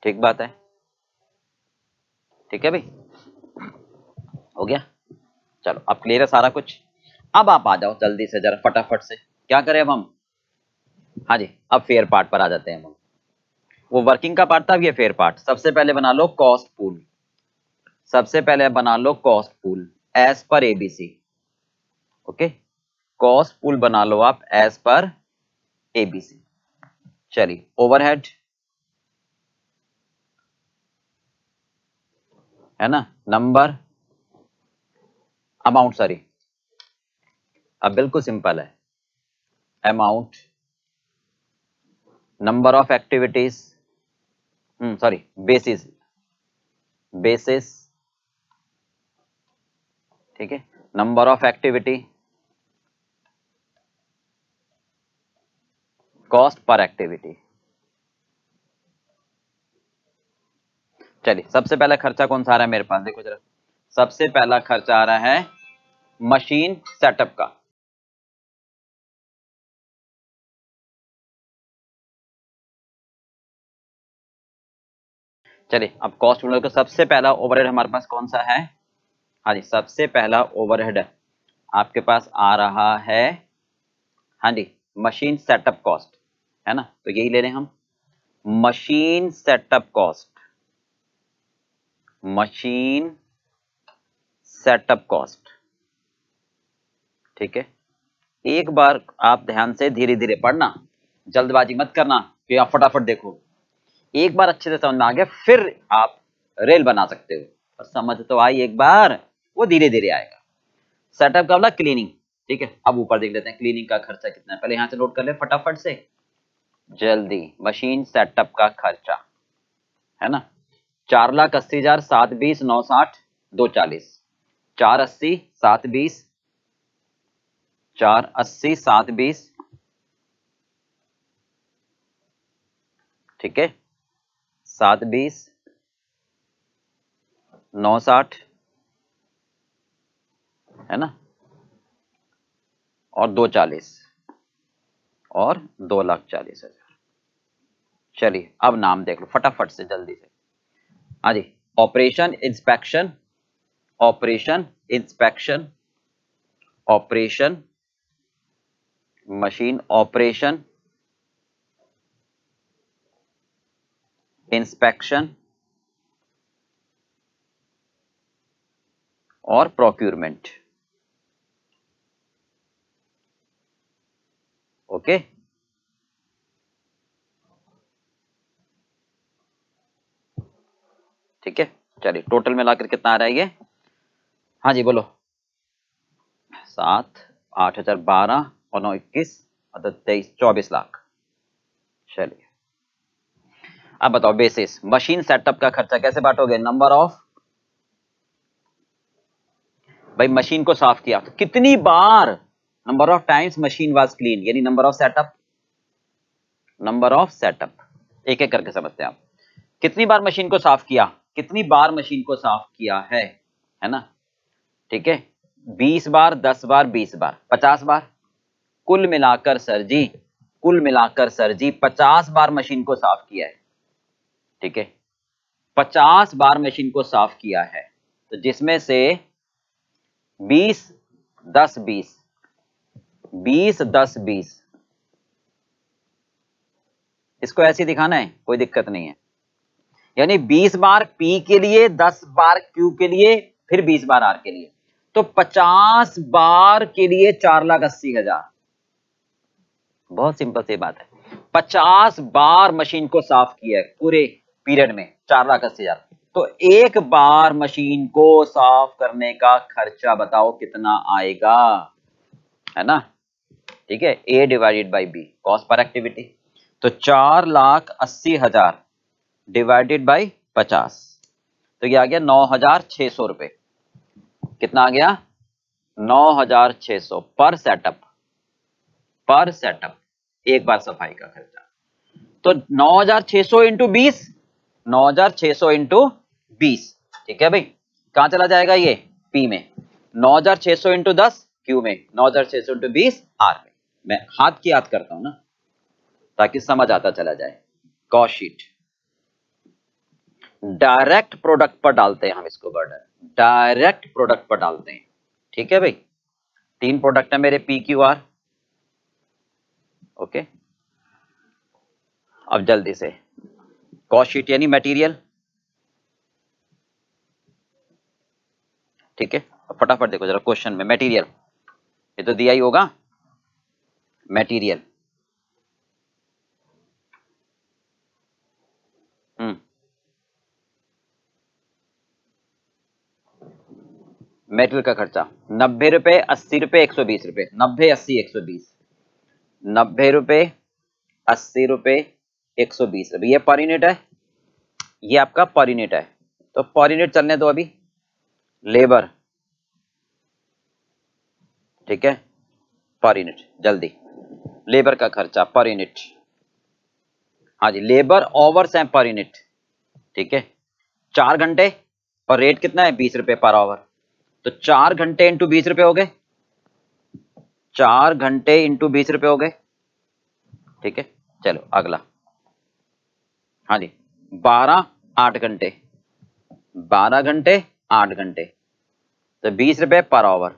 ठीक बात है? ठीक है भाई? हो गया? चलो, अब क्लियर है सारा कुछ? अब आप आ जाओ जल्दी से, जरा फटाफट से। क्या करें अब हम? हाँ जी, अब फेयर पार्ट पर आ जाते हैं हम। वो वर्किंग का पार्ट था ये फेयर पार्ट सबसे पहले बना लो कॉस्ट पूल सबसे पहले बना लो cost pool as per ABC okay cost pool बना लो आप एज पर एबीसी चलिए ओवरहेड है ना? नंबर अमाउंट सॉरी अब बिल्कुल सिंपल है। Amount number of activities sorry basis basis ठीक है? Number of activity cost per activity चलिए, सबसे पहला खर्चा कौन सा आ रहा है मेरे पास? देखो जरा। सबसे पहला खर्चा आ रहा है मशीन सेटअप का। चलिए, अब कॉस्ट का सबसे पहला ओवरहेड हमारे पास कौन सा है? हाँ जी, सबसे पहला ओवरहेड आपके पास आ रहा है हाँ जी मशीन सेटअप कॉस्ट है ना? तो यही ले लें हम। Machine setup cost machine setup cost. ठीक है? एक बार आप ध्यान से धीरे धीरे पढ़ना, जल्दबाजी मत करना कि आप फटाफट देखो। एक बार अच्छे से समझ में आ गया, फिर आप रेल बना सकते हो। और समझ तो आई एक बार, वो धीरे धीरे आएगा। सेटअप का बोला क्लीनिंग। ठीक है? अब ऊपर देख लेते हैं, क्लीनिंग का खर्चा कितना है। पहले यहाँ से नोट कर ले फटाफट से। जल्दी। मशीन सेटअप का खर्चा। है ना? चार लाख अस्सी हज़ार सात बीस नौ साठ दो चालीस। चार अस्सी, सात बीस। चार अस्सी, सात बीस। ठीक है? सात बीस। नौ साठ। है ना? और दो चालीस। और दो लाख चालीस हज़ार। चलिए, अब नाम देख लो, फटाफट से, जल्दी से। हाँ जी, operation inspection operation, inspection, operation, machine operation, inspection और प्रोक्यूरमेंट। ओके? ठीक है, चलिए, टोटल मिलाकर कितना आ रहा है ये? हाँ जी, बोलो। सात, आठ हज़ार बारह और नौ इक्कीस तेईस, चौबीस लाख। चलिए। अब बताओ बेसिस मशीन सेटअप का खर्चा कैसे बांटोगे? नंबर ऑफ़ भाई मशीन को साफ़ किया तो कितनी बार? Number of times machine was clean यानी number of setup number of setup एक एक करके समझते हैं आप। कितनी बार मशीन को साफ़ किया? कितनी बार मशीन को साफ़ किया है? है ना? ठीक है? बीस बार, दस बार, बीस बार, पचास बार। कुल मिलाकर सर जी, कुल मिलाकर सर जी, पचास बार मशीन को साफ़ किया है। ठीक है? पचास बार मशीन को साफ़ किया है। तो जिसमें से बीस, दस, बीस बीस, दस, बीस। इसको ऐसे दिखाना है, कोई दिक्कत नहीं है। यानी 20 बार P के लिए 10 बार Q के लिए, फिर 20 बार R के लिए। तो 50 बार के लिए चार लाख अस्सी हज़ार। बहुत सिंपल सी बात है। 50 बार मशीन को साफ़ किया है पूरे पीरियड में, चार लाख अस्सी हज़ार। तो एक बार मशीन को साफ़ करने का खर्चा बताओ कितना आएगा, है ना? ठीक है A divided by B cost per activity तो चार लाख अस्सी हज़ार डिवाइडेड बाई पचास। तो ये आ गया नौ हज़ार छह सौ रुपए। कितना आ गया? नौ हज़ार छह सौ पर सेटअप पर सेटअप एक बार सफ़ाई का खर्चा। तो नौ हज़ार छह सौ इंटू बीस। नौ हज़ार छह सौ इंटू बीस। ठीक है भाई? कहाँ चला जाएगा ये? पी में। नौ हज़ार छह सौ इंटू दस क्यू में। नौ हज़ार छह सौ इंटू बीस आर में। मैं हाथ की याद करता हूँ ना, ताकि समझ आता चला जाए। कॉशीट डायरेक्ट प्रोडक्ट पर डालते हैं हम इसको बर्डन डायरेक्ट प्रोडक्ट पर डालते हैं। ठीक है भाई? तीन प्रोडक्ट है मेरे पी क्यू आर ओके? अब जल्दी से। कॉशीट यानी मटेरियल ठीक है? फटाफट देखो जरा क्वेश्चन में। मटेरियल ये तो दिया ही होगा। मटेरियल मेटेरियल का खर्चा। नब्बे रुपए, अस्सी रुपए, एक सौ बीस रुपए। नब्बे, अस्सी, एक सौ बीस। नब्बे रुपए, अस्सी रुपए, एक सौ बीस रुपए। ये पर यूनिट है। ये आपका पर यूनिट है। तो पर यूनिट चलने दो अभी। लेबर। ठीक है? पर यूनिट जल्दी। लेबर का खर्चा पर यूनिट हाँ जी, लेबर ओवर्स है पर यूनिट ठीक है? चार घंटे। और रेट कितना है? बीस रुपए पर आवर तो चार घंटे इंटू बीस रुपए हो गए। चार घंटे इंटू बीस रुपए हो गए। ठीक है, चलो, अगला। हाँ जी, बारह, आठ घंटे। बारह घंटे, आठ घंटे। तो बीस रुपए पर आवर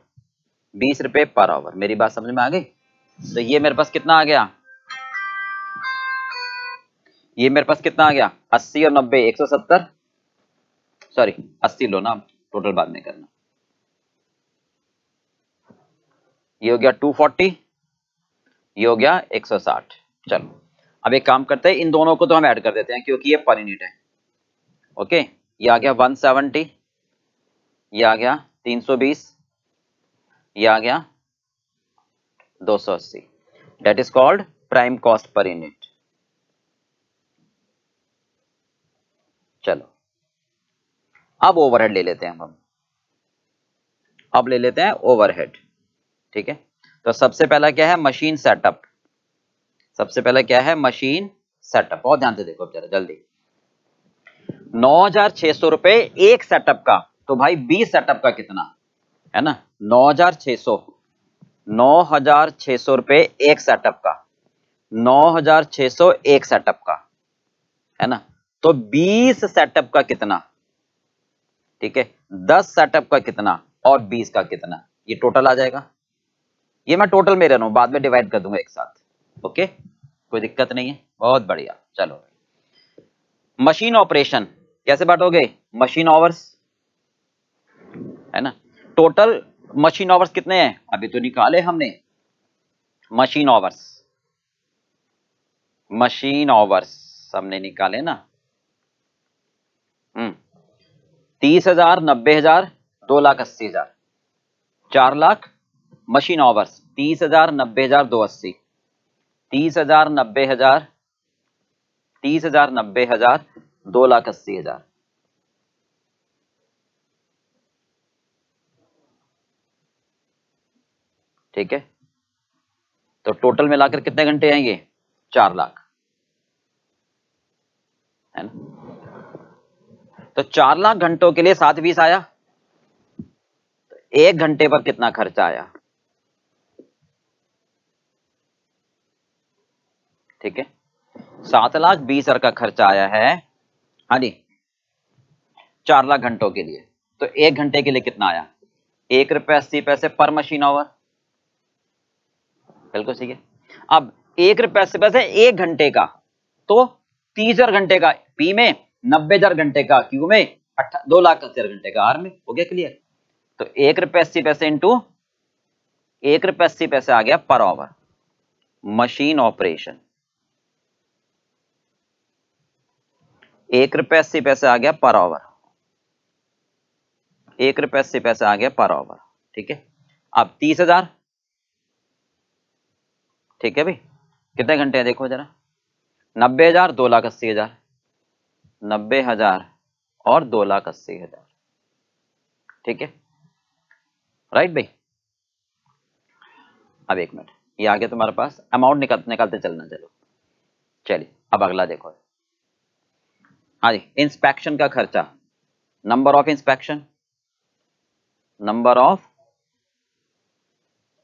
बीस रुपए पर आवर मेरी बात समझ में आ गई? तो ये मेरे पास कितना आ गया? ये मेरे पास कितना आ गया? अस्सी और नब्बे, एक सौ सत्तर। सॉरी अस्सी लो ना टोटल बाद में करना। ये हो गया टू फोर्टी ये हो गया एक सौ साठ। चलो, अब एक काम करते हैं, इन दोनों को तो हम ऐड कर देते हैं, क्योंकि ये पर यूनिट है। ओके ये आ गया वन सेवेंटी ये आ गया तीन सौ बीस, ये आ गया दो सौ अस्सी। That is called prime cost per unit चलो, अब ओवरहेड ले लेते हैं हम। अब ले लेते हैं ओवरहेड ठीक है? तो सबसे पहला क्या है? मशीन सेटअप सबसे पहला क्या है? मशीन सेटअप बहुत ध्यान से देखो जरा, जल्दी। नौ हज़ार छह सौ रुपए एक सेटअप का। तो भाई, बीस सेटअप का कितना? है ना? नौ हज़ार छह सौ। नौ हज़ार छह सौ रुपए एक सेटअप का। नौ हज़ार छह सौ एक सेटअप का। है ना? तो बीस सेटअप का कितना? ठीक है? दस सेटअप का कितना? और बीस का कितना? ये टोटल आ जाएगा। ये मैं टोटल में रह रहा बाद में डिवाइड कर दूँगा एक साथ। ओके कोई दिक्कत नहीं है। बहुत बढ़िया। चलो। मशीन ऑपरेशन कैसे बांटोगे? मशीन आवर्स है ना? टोटल मशीन आवर्स कितने हैं? अभी तो निकाले हमने। मशीन आवर्स मशीन आवर्स हमने निकाले ना। हम्म। तीस हज़ार, नब्बे हज़ार, दो लाख अस्सी हज़ार। चार लाख मशीन आवर्स तीस हज़ार, नब्बे हज़ार, दो अस्सी। तीस हज़ार, नब्बे हज़ार, तीस हज़ार, नब्बे हज़ार, दो लाख अस्सी हज़ार। ठीक है? तो टोटल मिलाकर कितने घंटे आएँगे? चार लाख। है ना? तो चार लाख घंटों के लिए सात बीस आया। तो एक घंटे पर कितना खर्चा आया? ठीक है? सात लाख बीस हज़ार का खर्चा आया है। हाँ जी। चार लाख घंटों के लिए। तो एक घंटे के लिए कितना आया? एक रुपए अस्सी पैसे पर मशीन ओवर बिल्कुल ठीक है। अब एक रुपए अस्सी पैसे एक घंटे का तो तीस हज़ार घंटे का पी में नब्बे हज़ार घंटे का क्यू में दो लाख अस्सी हज़ार घंटे का आर में, हो गया क्लियर तो एक रुपए अस्सी पैसे इंटू एक रुपए अस्सी पैसे आ गया पर ओवर मशीन ऑपरेशन एक रुपये अस्सी पैसे आ गया पर ओवर एक रुपये अस्सी पैसे आ गया पर ओवर ठीक है? अब तीस हज़ार। ठीक है भाई? कितने घंटे देखो जरा। नब्बे हज़ार, दो लाख अस्सी हज़ार। नब्बे हज़ार और दो लाख अस्सी हज़ार। ठीक है? राइट भाई? अब एक मिनट। ये आ गया तुम्हारे पास। अमाउंट निकल निकालते चलना, चलो। चलिए, अब अगला देखो। हाँ जी इंस्पेक्शन का खर्चा। Number of inspection number of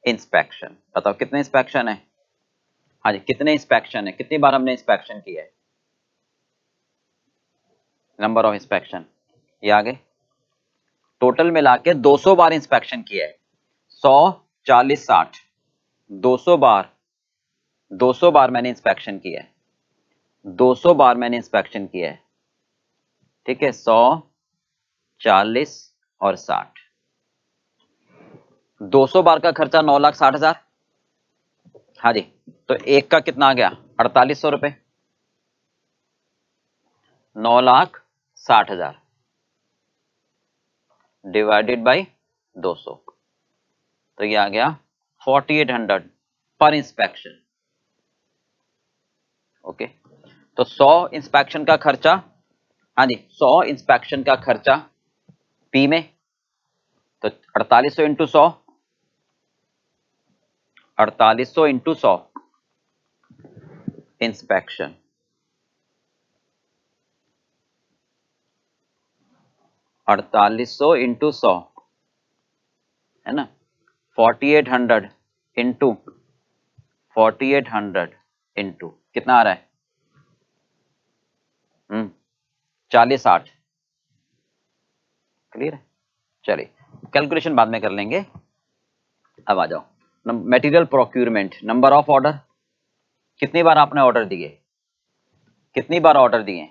inspection बताओ कितने इंस्पेक्शन है? हाँ जी, कितने इंस्पेक्शन है? कितनी बार हमने इंस्पेक्शन किया है? नंबर ऑफ़ इंस्पेक्शन ये आगे। टोटल मिला के 200 बार इंस्पेक्शन किया है। 100 40 60 200 बार 200 बार मैंने इंस्पेक्शन किया है। 200 बार मैंने इंस्पेक्शन किया है। ठीक है, सौ, चालीस और साठ। दो सौ बार का खर्चा नौ लाख साठ हज़ार। हाँ जी तो एक का कितना आ गया? अड़तालीस सौ रुपए। नौ लाख साठ हज़ार। डिवाइडेड बाई दो सौ। तो ये आ गया forty eight hundred per inspection okay तो सौ इंस्पेक्शन का खर्चा हाँ जी, सौ इंस्पेक्शन का खर्चा पी में तो अड़तालीस सौ इंटू सौ, अड़तालीस सौ इंटू सौ इंस्पेक्शन अड़तालीस सौ इंटू सौ, है ना? Forty eight hundred into forty eight hundred into कितना आ रहा है? हम्म चालीस आठ। क्लियर है? चलिए कैलकुलेशन बाद में कर लेंगे। अब आ जाओ। Material procurement number of order कितनी बार आपने ऑर्डर दिए? कितनी बार ऑर्डर दिए?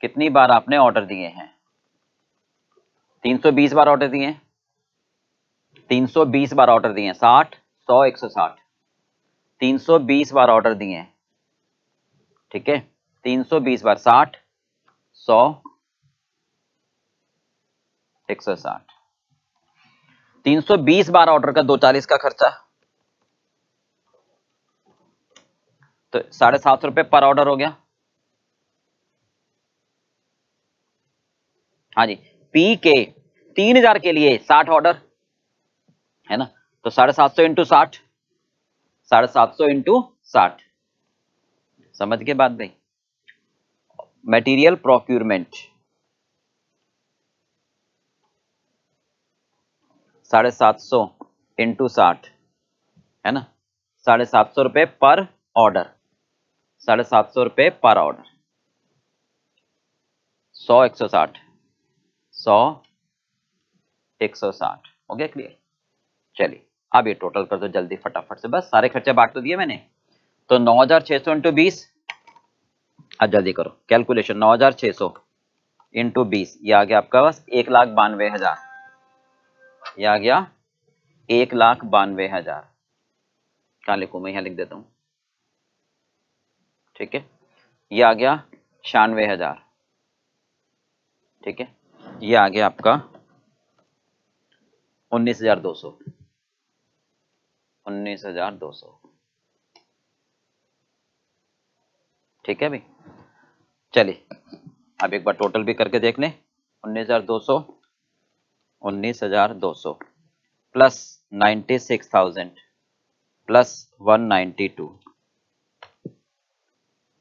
कितनी बार आपने ऑर्डर दिए हैं? 320 बार ऑर्डर दिए? 320 बार ऑर्डर दिए 60 100 160 320 बार ऑर्डर दिए ठीक है? 320 बार 60 सौ एक सौ साठ तीन सौ बीस बार ऑर्डर का दो चालीस का खर्चा। तो साढ़े सात सौ रुपए पर ऑर्डर हो गया। हाँ जी पी के तीन हज़ार के लिए साठ ऑर्डर है ना? तो साढ़े सात सौ इंटू साठ, साढ़े सात सौ इंटू साठ। समझ के बाद भाई मटेरियल प्रोक्यूरमेंट साढ़े सात सौ इंटू साठ, है ना? साढ़े सात सौ रुपये पर ऑर्डर साढ़े सात सौ रुपये पर ऑर्डर सौ एक सौ साठ. सौ एक सौ साठ. गया क्लियर चलिए, अब ये टोटल कर दो जल्दी फटाफट से। बस सारे खर्चे बांट तो दिए मैंने। तो नौ हज़ार छह सौ इंटू बीस अब जल्दी करो। कैलकुलेशन नौ हज़ार छह सौ इंटू बीस। ये आ गया आपका बस एक लाख बानवे हज़ार। ये आ गया एक लाख बानवे हज़ार। क्या लिखू मैं? यहाँ लिख देता हूँ। ठीक है? ये आ गया छियानवे हज़ार। ठीक है? ये आ गया आपका उन्नीस हज़ार दो सौ। उन्नीस हज़ार दो सौ। ठीक है भाई चलिए, अब एक बार टोटल भी करके देख लें उन्नीस हज़ार दो सौ, उन्नीस हज़ार दो सौ plus ninety six thousand plus one ninety two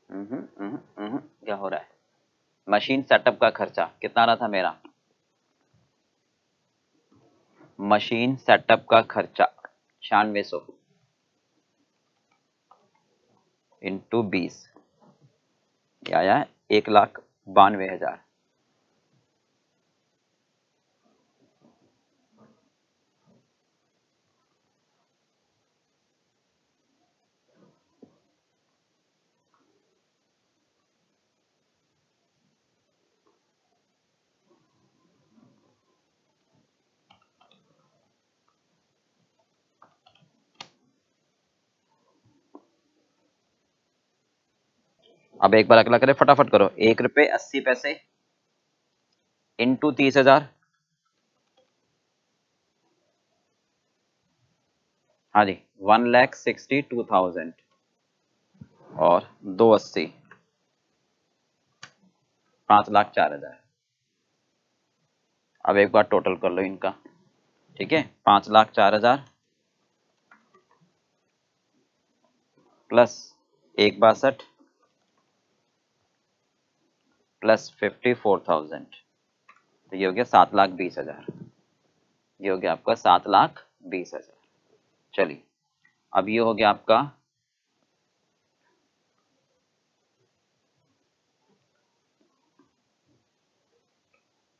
क्या हो रहा है? मशीन सेटअप का खर्चा, कितना रहा था मेरा? मशीन सेटअप का खर्चा, छियानवे सौ। इंटू बीस। आया? एक लाख बानवे हज़ार। अब एक बार अगला करें, फटाफट करो। एक रुपये अस्सी पैसे इंटू तीस हज़ार। हाँ जी one lakh sixty two thousand और दो अस्सी। पाँच लाख चार हज़ार। अब एक बार टोटल कर लो इनका। ठीक है? पाँच लाख चार हज़ार प्लस एक बासठ। प्लस फिफ्टी फोर थाउज़ेंड तो ये हो गया सात लाख बीस हज़ार। ये हो गया आपका सात लाख बीस हज़ार। चलिए, अब ये हो गया आपका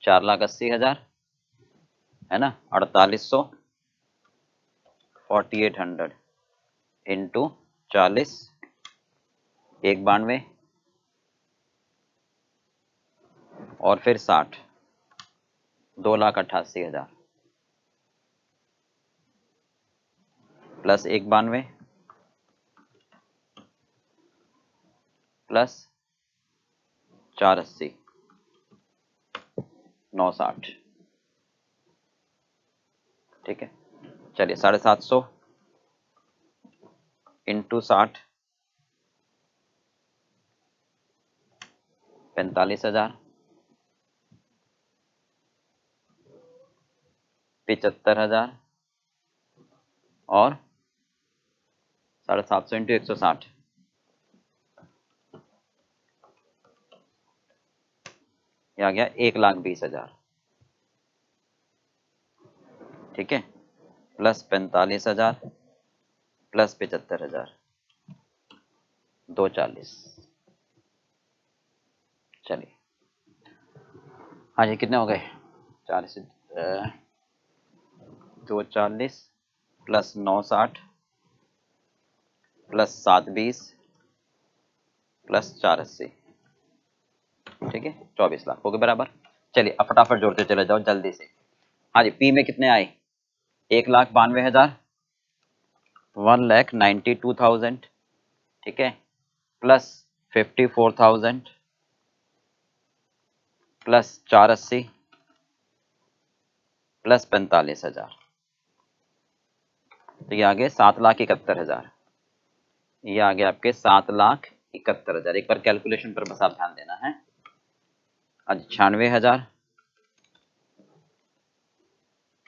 चार लाख अस्सी हज़ार, है ना? अड़तालीस सौ फोर्टी एट हंड्रेड इंटू चालीस, एक बानवे और फिर साठ। दो लाख अट्ठासी हज़ार। प्लस एक बानवे। प्लस चार अस्सी। नौ साठ। ठीक है? चलिए, साढ़े सात सौ। इंटू साठ। पैंतालीस हज़ार। पिचहत्तर हज़ार और साढ़े सात सौ इंटू एक सौ साठ। आ गया एक लाख बीस हज़ार। ठीक है? प्लस पैंतालीस हज़ार, प्लस पिचहत्तर हज़ार, दो चालीस। चलिए। हाँ जी, कितने हो गए? चालीस दो चालीस, प्लस नौ साठ, प्लस सात बीस, प्लस चार अस्सी। ठीक है? चौबीस लाख हो गए बराबर। चलिए, अब फटाफट जोड़ते चले जाओ, जल्दी से। हाँ जी पी में कितने आए? एक लाख बानवे हज़ार, one lakh ninety two thousand, ठीक है? Plus fifty four thousand, plus चार अस्सी, प्लस पैंतालीस हज़ार। तो ये आ गए सात लाख इकहत्तर हज़ार। ये आ गया आपके सात लाख इकहत्तर हज़ार। एक बार कैलकुलेशन पर बस आप ध्यान देना है। आज छियानवे हज़ार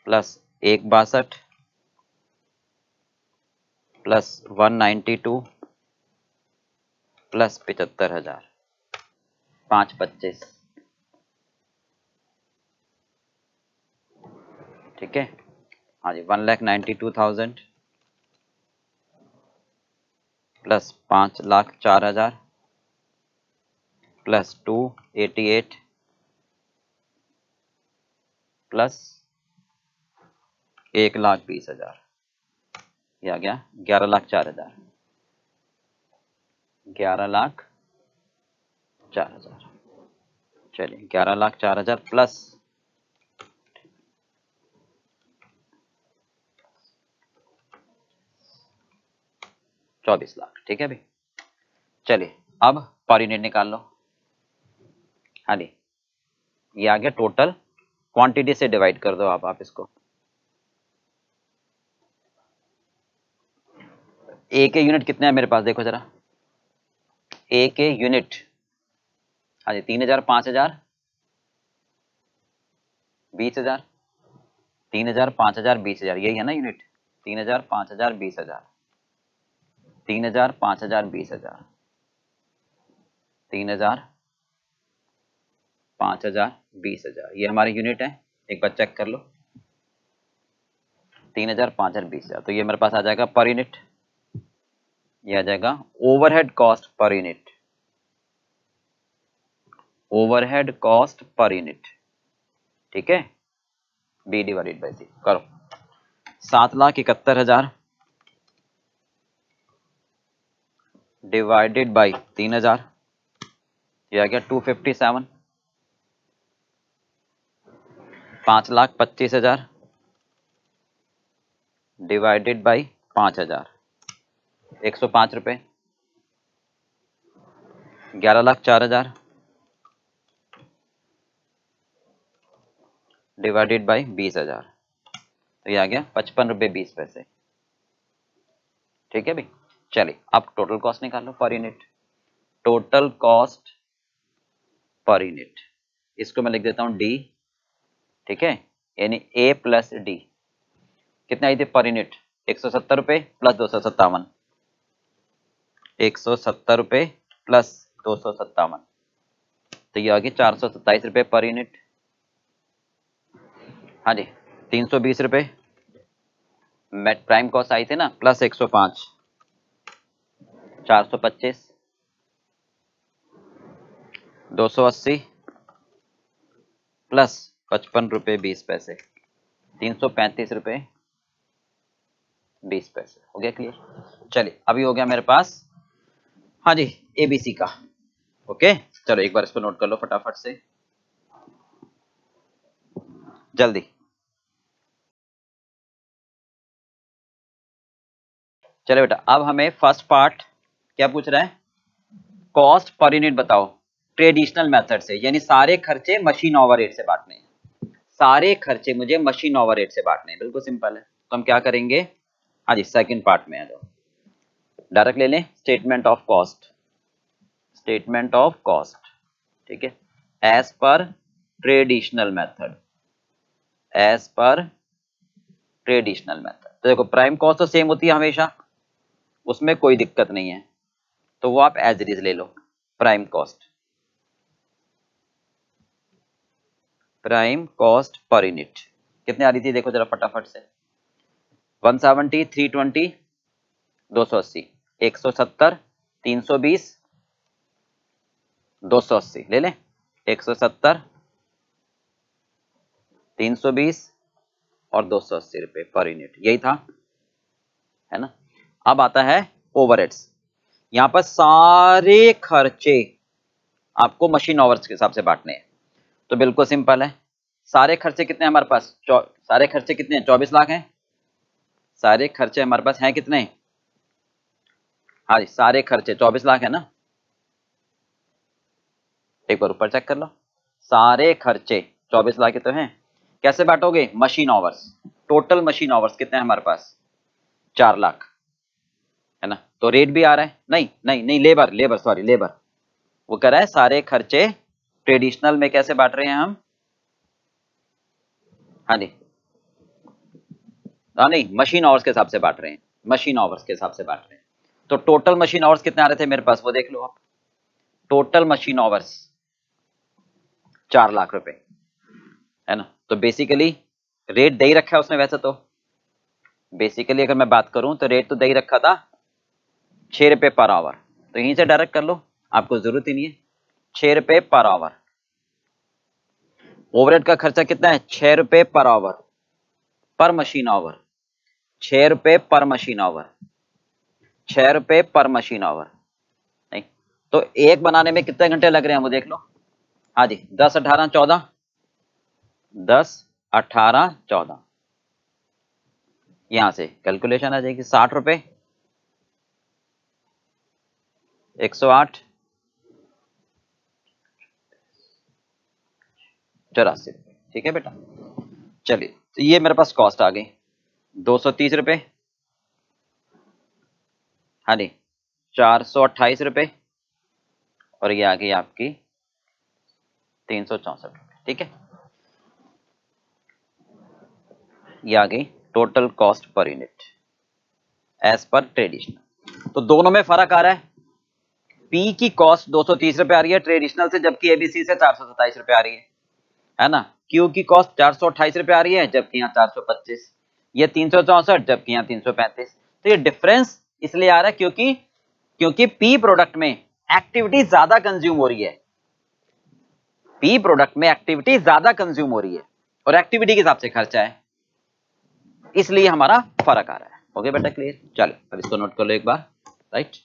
प्लस एक बासठ plus one ninety two plus पिचहत्तर हज़ार। पाँच पच्चीस। ठीक है? हाँ जी one lakh ninety two thousand plus पाँच लाख चार हज़ार plus two eighty eight plus एक लाख बीस हज़ार। ये आ गया ग्यारह लाख चार हज़ार। ग्यारह लाख चार हज़ार। चलिए, ग्यारह लाख चार हज़ार प्लस चौबीस लाख, ठीक है भाई? चलिए, अब पर यूनिट निकाल लो। हाँ जी। ये आ गया टोटल क्वांटिटी से डिवाइड कर दो आप आप इसको। ए के यूनिट कितने हैं मेरे पास, देखो जरा। ए के यूनिट हाँ जी, तीन हज़ार, पाँच हज़ार। बीस हज़ार। तीन हज़ार, पाँच हज़ार, बीस हज़ार, यही है ना यूनिट तीन हज़ार, पाँच हज़ार, बीस हज़ार। तीन हज़ार, पाँच हज़ार, बीस हज़ार। तीन हज़ार, पाँच हज़ार, बीस हज़ार। ये हमारे यूनिट है, एक बार चेक कर लो। तीन हज़ार, पाँच हज़ार, बीस हज़ार। तो ये मेरे पास आ जाएगा पर यूनिट ये आ जाएगा overhead cost per unit overhead cost per unit ठीक है? बी डिवाइडेड बाई सी करो। सात लाख इकहत्तर हज़ार डिवाइडेड बाई तीन हज़ार आ गया टू फिफ्टी सेवन पाँच लाख पच्चीस हज़ार. डिवाइडेड बाई पाँच हज़ार. एक सौ पाँच रुपये ग्यारह लाख चार हज़ार. डिवाइडेड बाई बीस हज़ार. तो ये आ गया पचपन रुपये बीस पैसे. ठीक है भाई? चलिए, अब टोटल कॉस्ट निकाल लो per unit total cost per unit इसको मैं लिख देता हूँ डी ठीक है? यानी ए प्लस डी कितने आई थी पर यूनिट एक सौ सत्तर रुपये प्लस दो सौ सत्तावन. एक सौ सत्तर रुपये प्लस दो सौ सत्तावन. तो ये आ गई चार सौ सत्ताईस रुपये पर यूनिट हाँ जी, तीन सौ बीस रुपये मेट प्राइम कॉस्ट आई थी ना प्लस एक सौ पाँच. चार सौ पच्चीस। दो सौ अस्सी प्लस पचपन रुपये बीस पैसे। तीन सौ पैंतीस रुपये बीस पैसे। हो गया क्लियर चलिए, अभी हो गया मेरे पास। हाँ जी एबीसी का। ओके, चलो एक बार इसको नोट कर लो फटाफट से। जल्दी। चलो बेटा, अब हमें फ़र्स्ट पार्ट क्या पूछ रहा है? कॉस्ट पर यूनिट बताओ। ट्रेडिशनल मेथड से, यानी सारे खर्चे मशीन ओवर से बांटने सारे खर्चे मुझे मशीन ओवर से बांटने बिल्कुल सिंपल है। तो हम क्या करेंगे? हाँ जी सेकेंड पार्ट में आ जाओ। डायरेक्ट ले लें। Statement of cost statement of cost ठीक है? As per traditional method as per traditional method तो देखो प्राइम कॉस्ट तो सेम होती है हमेशा। उसमें कोई दिक्कत नहीं है। तो वो आप एज इट इज़ ले लो। Prime cost prime cost per unit कितने आ रही थी? देखो जरा फटाफट से। 170 320 280 170 320 280 ले लें। 170 320 और 280 रुपए पर यूनिट यही था। है ना? अब आता है ओवरहेड्स यहाँ पर सारे खर्चे आपको मशीन ओवर्स के हिसाब से बांटने हैं। तो बिल्कुल सिंपल है। सारे खर्चे कितने हमारे पास? सारे खर्चे कितने चौबीस लाख हैं। सारे खर्चे हमारे पास हैं कितने? हाँ जी, सारे खर्चे, चौबीस लाख है ना? एक बार ऊपर चेक कर लो। सारे खर्चे, चौबीस लाख के तो हैं। कैसे बांटोगे? Machine hours total machine hours कितने हैं हमारे पास? चार लाख। है ना? तो रेट भी आ रहा है। नहीं नहीं नहीं लेबर लेबर सॉरी लेबर वो कह रहा है सारे खर्चे ट्रेडिशनल में कैसे बांट रहे हैं हम? हाँ जी। हाँ नहीं मशीन आवर्स के हिसाब से बांट रहे हैं। मशीन आवर्स के हिसाब से बांट रहे हैं। तो टोटल मशीन आवर्स कितने आ रहे थे मेरे पास? वो देख लो आप। टोटल मशीन आवर्स चार लाख रुपए। है ना? तो बेसिकली रेट दे ही रखा है उसने वैसे तो। बेसिकली अगर मैं बात करूँ तो रेट तो दे ही रखा था। छः रुपये पर आवर तो यहीं से डायरेक्ट कर लो, आपको ज़रूरत ही नहीं है। छः रुपये पर आवर ओवरहेड का खर्चा कितना है? छः रुपये per hour per machine hour छः रुपये पर मशीन आवर छः रुपये पर मशीन आवर नहीं तो एक बनाने में कितने घंटे लग रहे हैं वो देख लो। हाँ जी, दस, अठारह, चौदह। दस, अठारह, चौदह। यहाँ से कैलकुलेशन आ जाएगी साठ रुपये 108 चौरासी, ठीक है बेटा? चलिए तो ये मेरे पास कॉस्ट आ गई। दो सौ तीस रुपये हाँ जी, चार सौ अट्ठाईस रुपये और ये आ गई आपकी तीन सौ चौंसठ रुपये ठीक है? ये आ गई total cost per unit as per traditional तो दोनों में फ़र्क आ रहा है? पी की कॉस्ट दो सौ तीस रुपए आ रही है ट्रेडिशनल से, जबकि एबीसी से चार सौ सत्ताईस रुपए आ रही है। है ना? क्यू की कॉस्ट चार सौ अट्ठाईस रुपए आ रही है, जबकि यहाँ चार सौ पच्चीस। ये तीन सौ चौसठ, जबकि यहाँ तीन सौ पैंतीस। तो ये डिफरेंस इसलिए आ रहा है क्योंकि क्योंकि पी प्रोडक्ट में एक्टिविटी ज़्यादा कंज्यूम हो रही है। पी प्रोडक्ट में एक्टिविटी ज़्यादा कंज्यूम हो रही है, और एक्टिविटी के हिसाब से खर्चा है। इसलिए हमारा फ़र्क आ रहा है। ओके बेटा क्लियर चलो, अब इसको नोट कर लो एक बार। राइट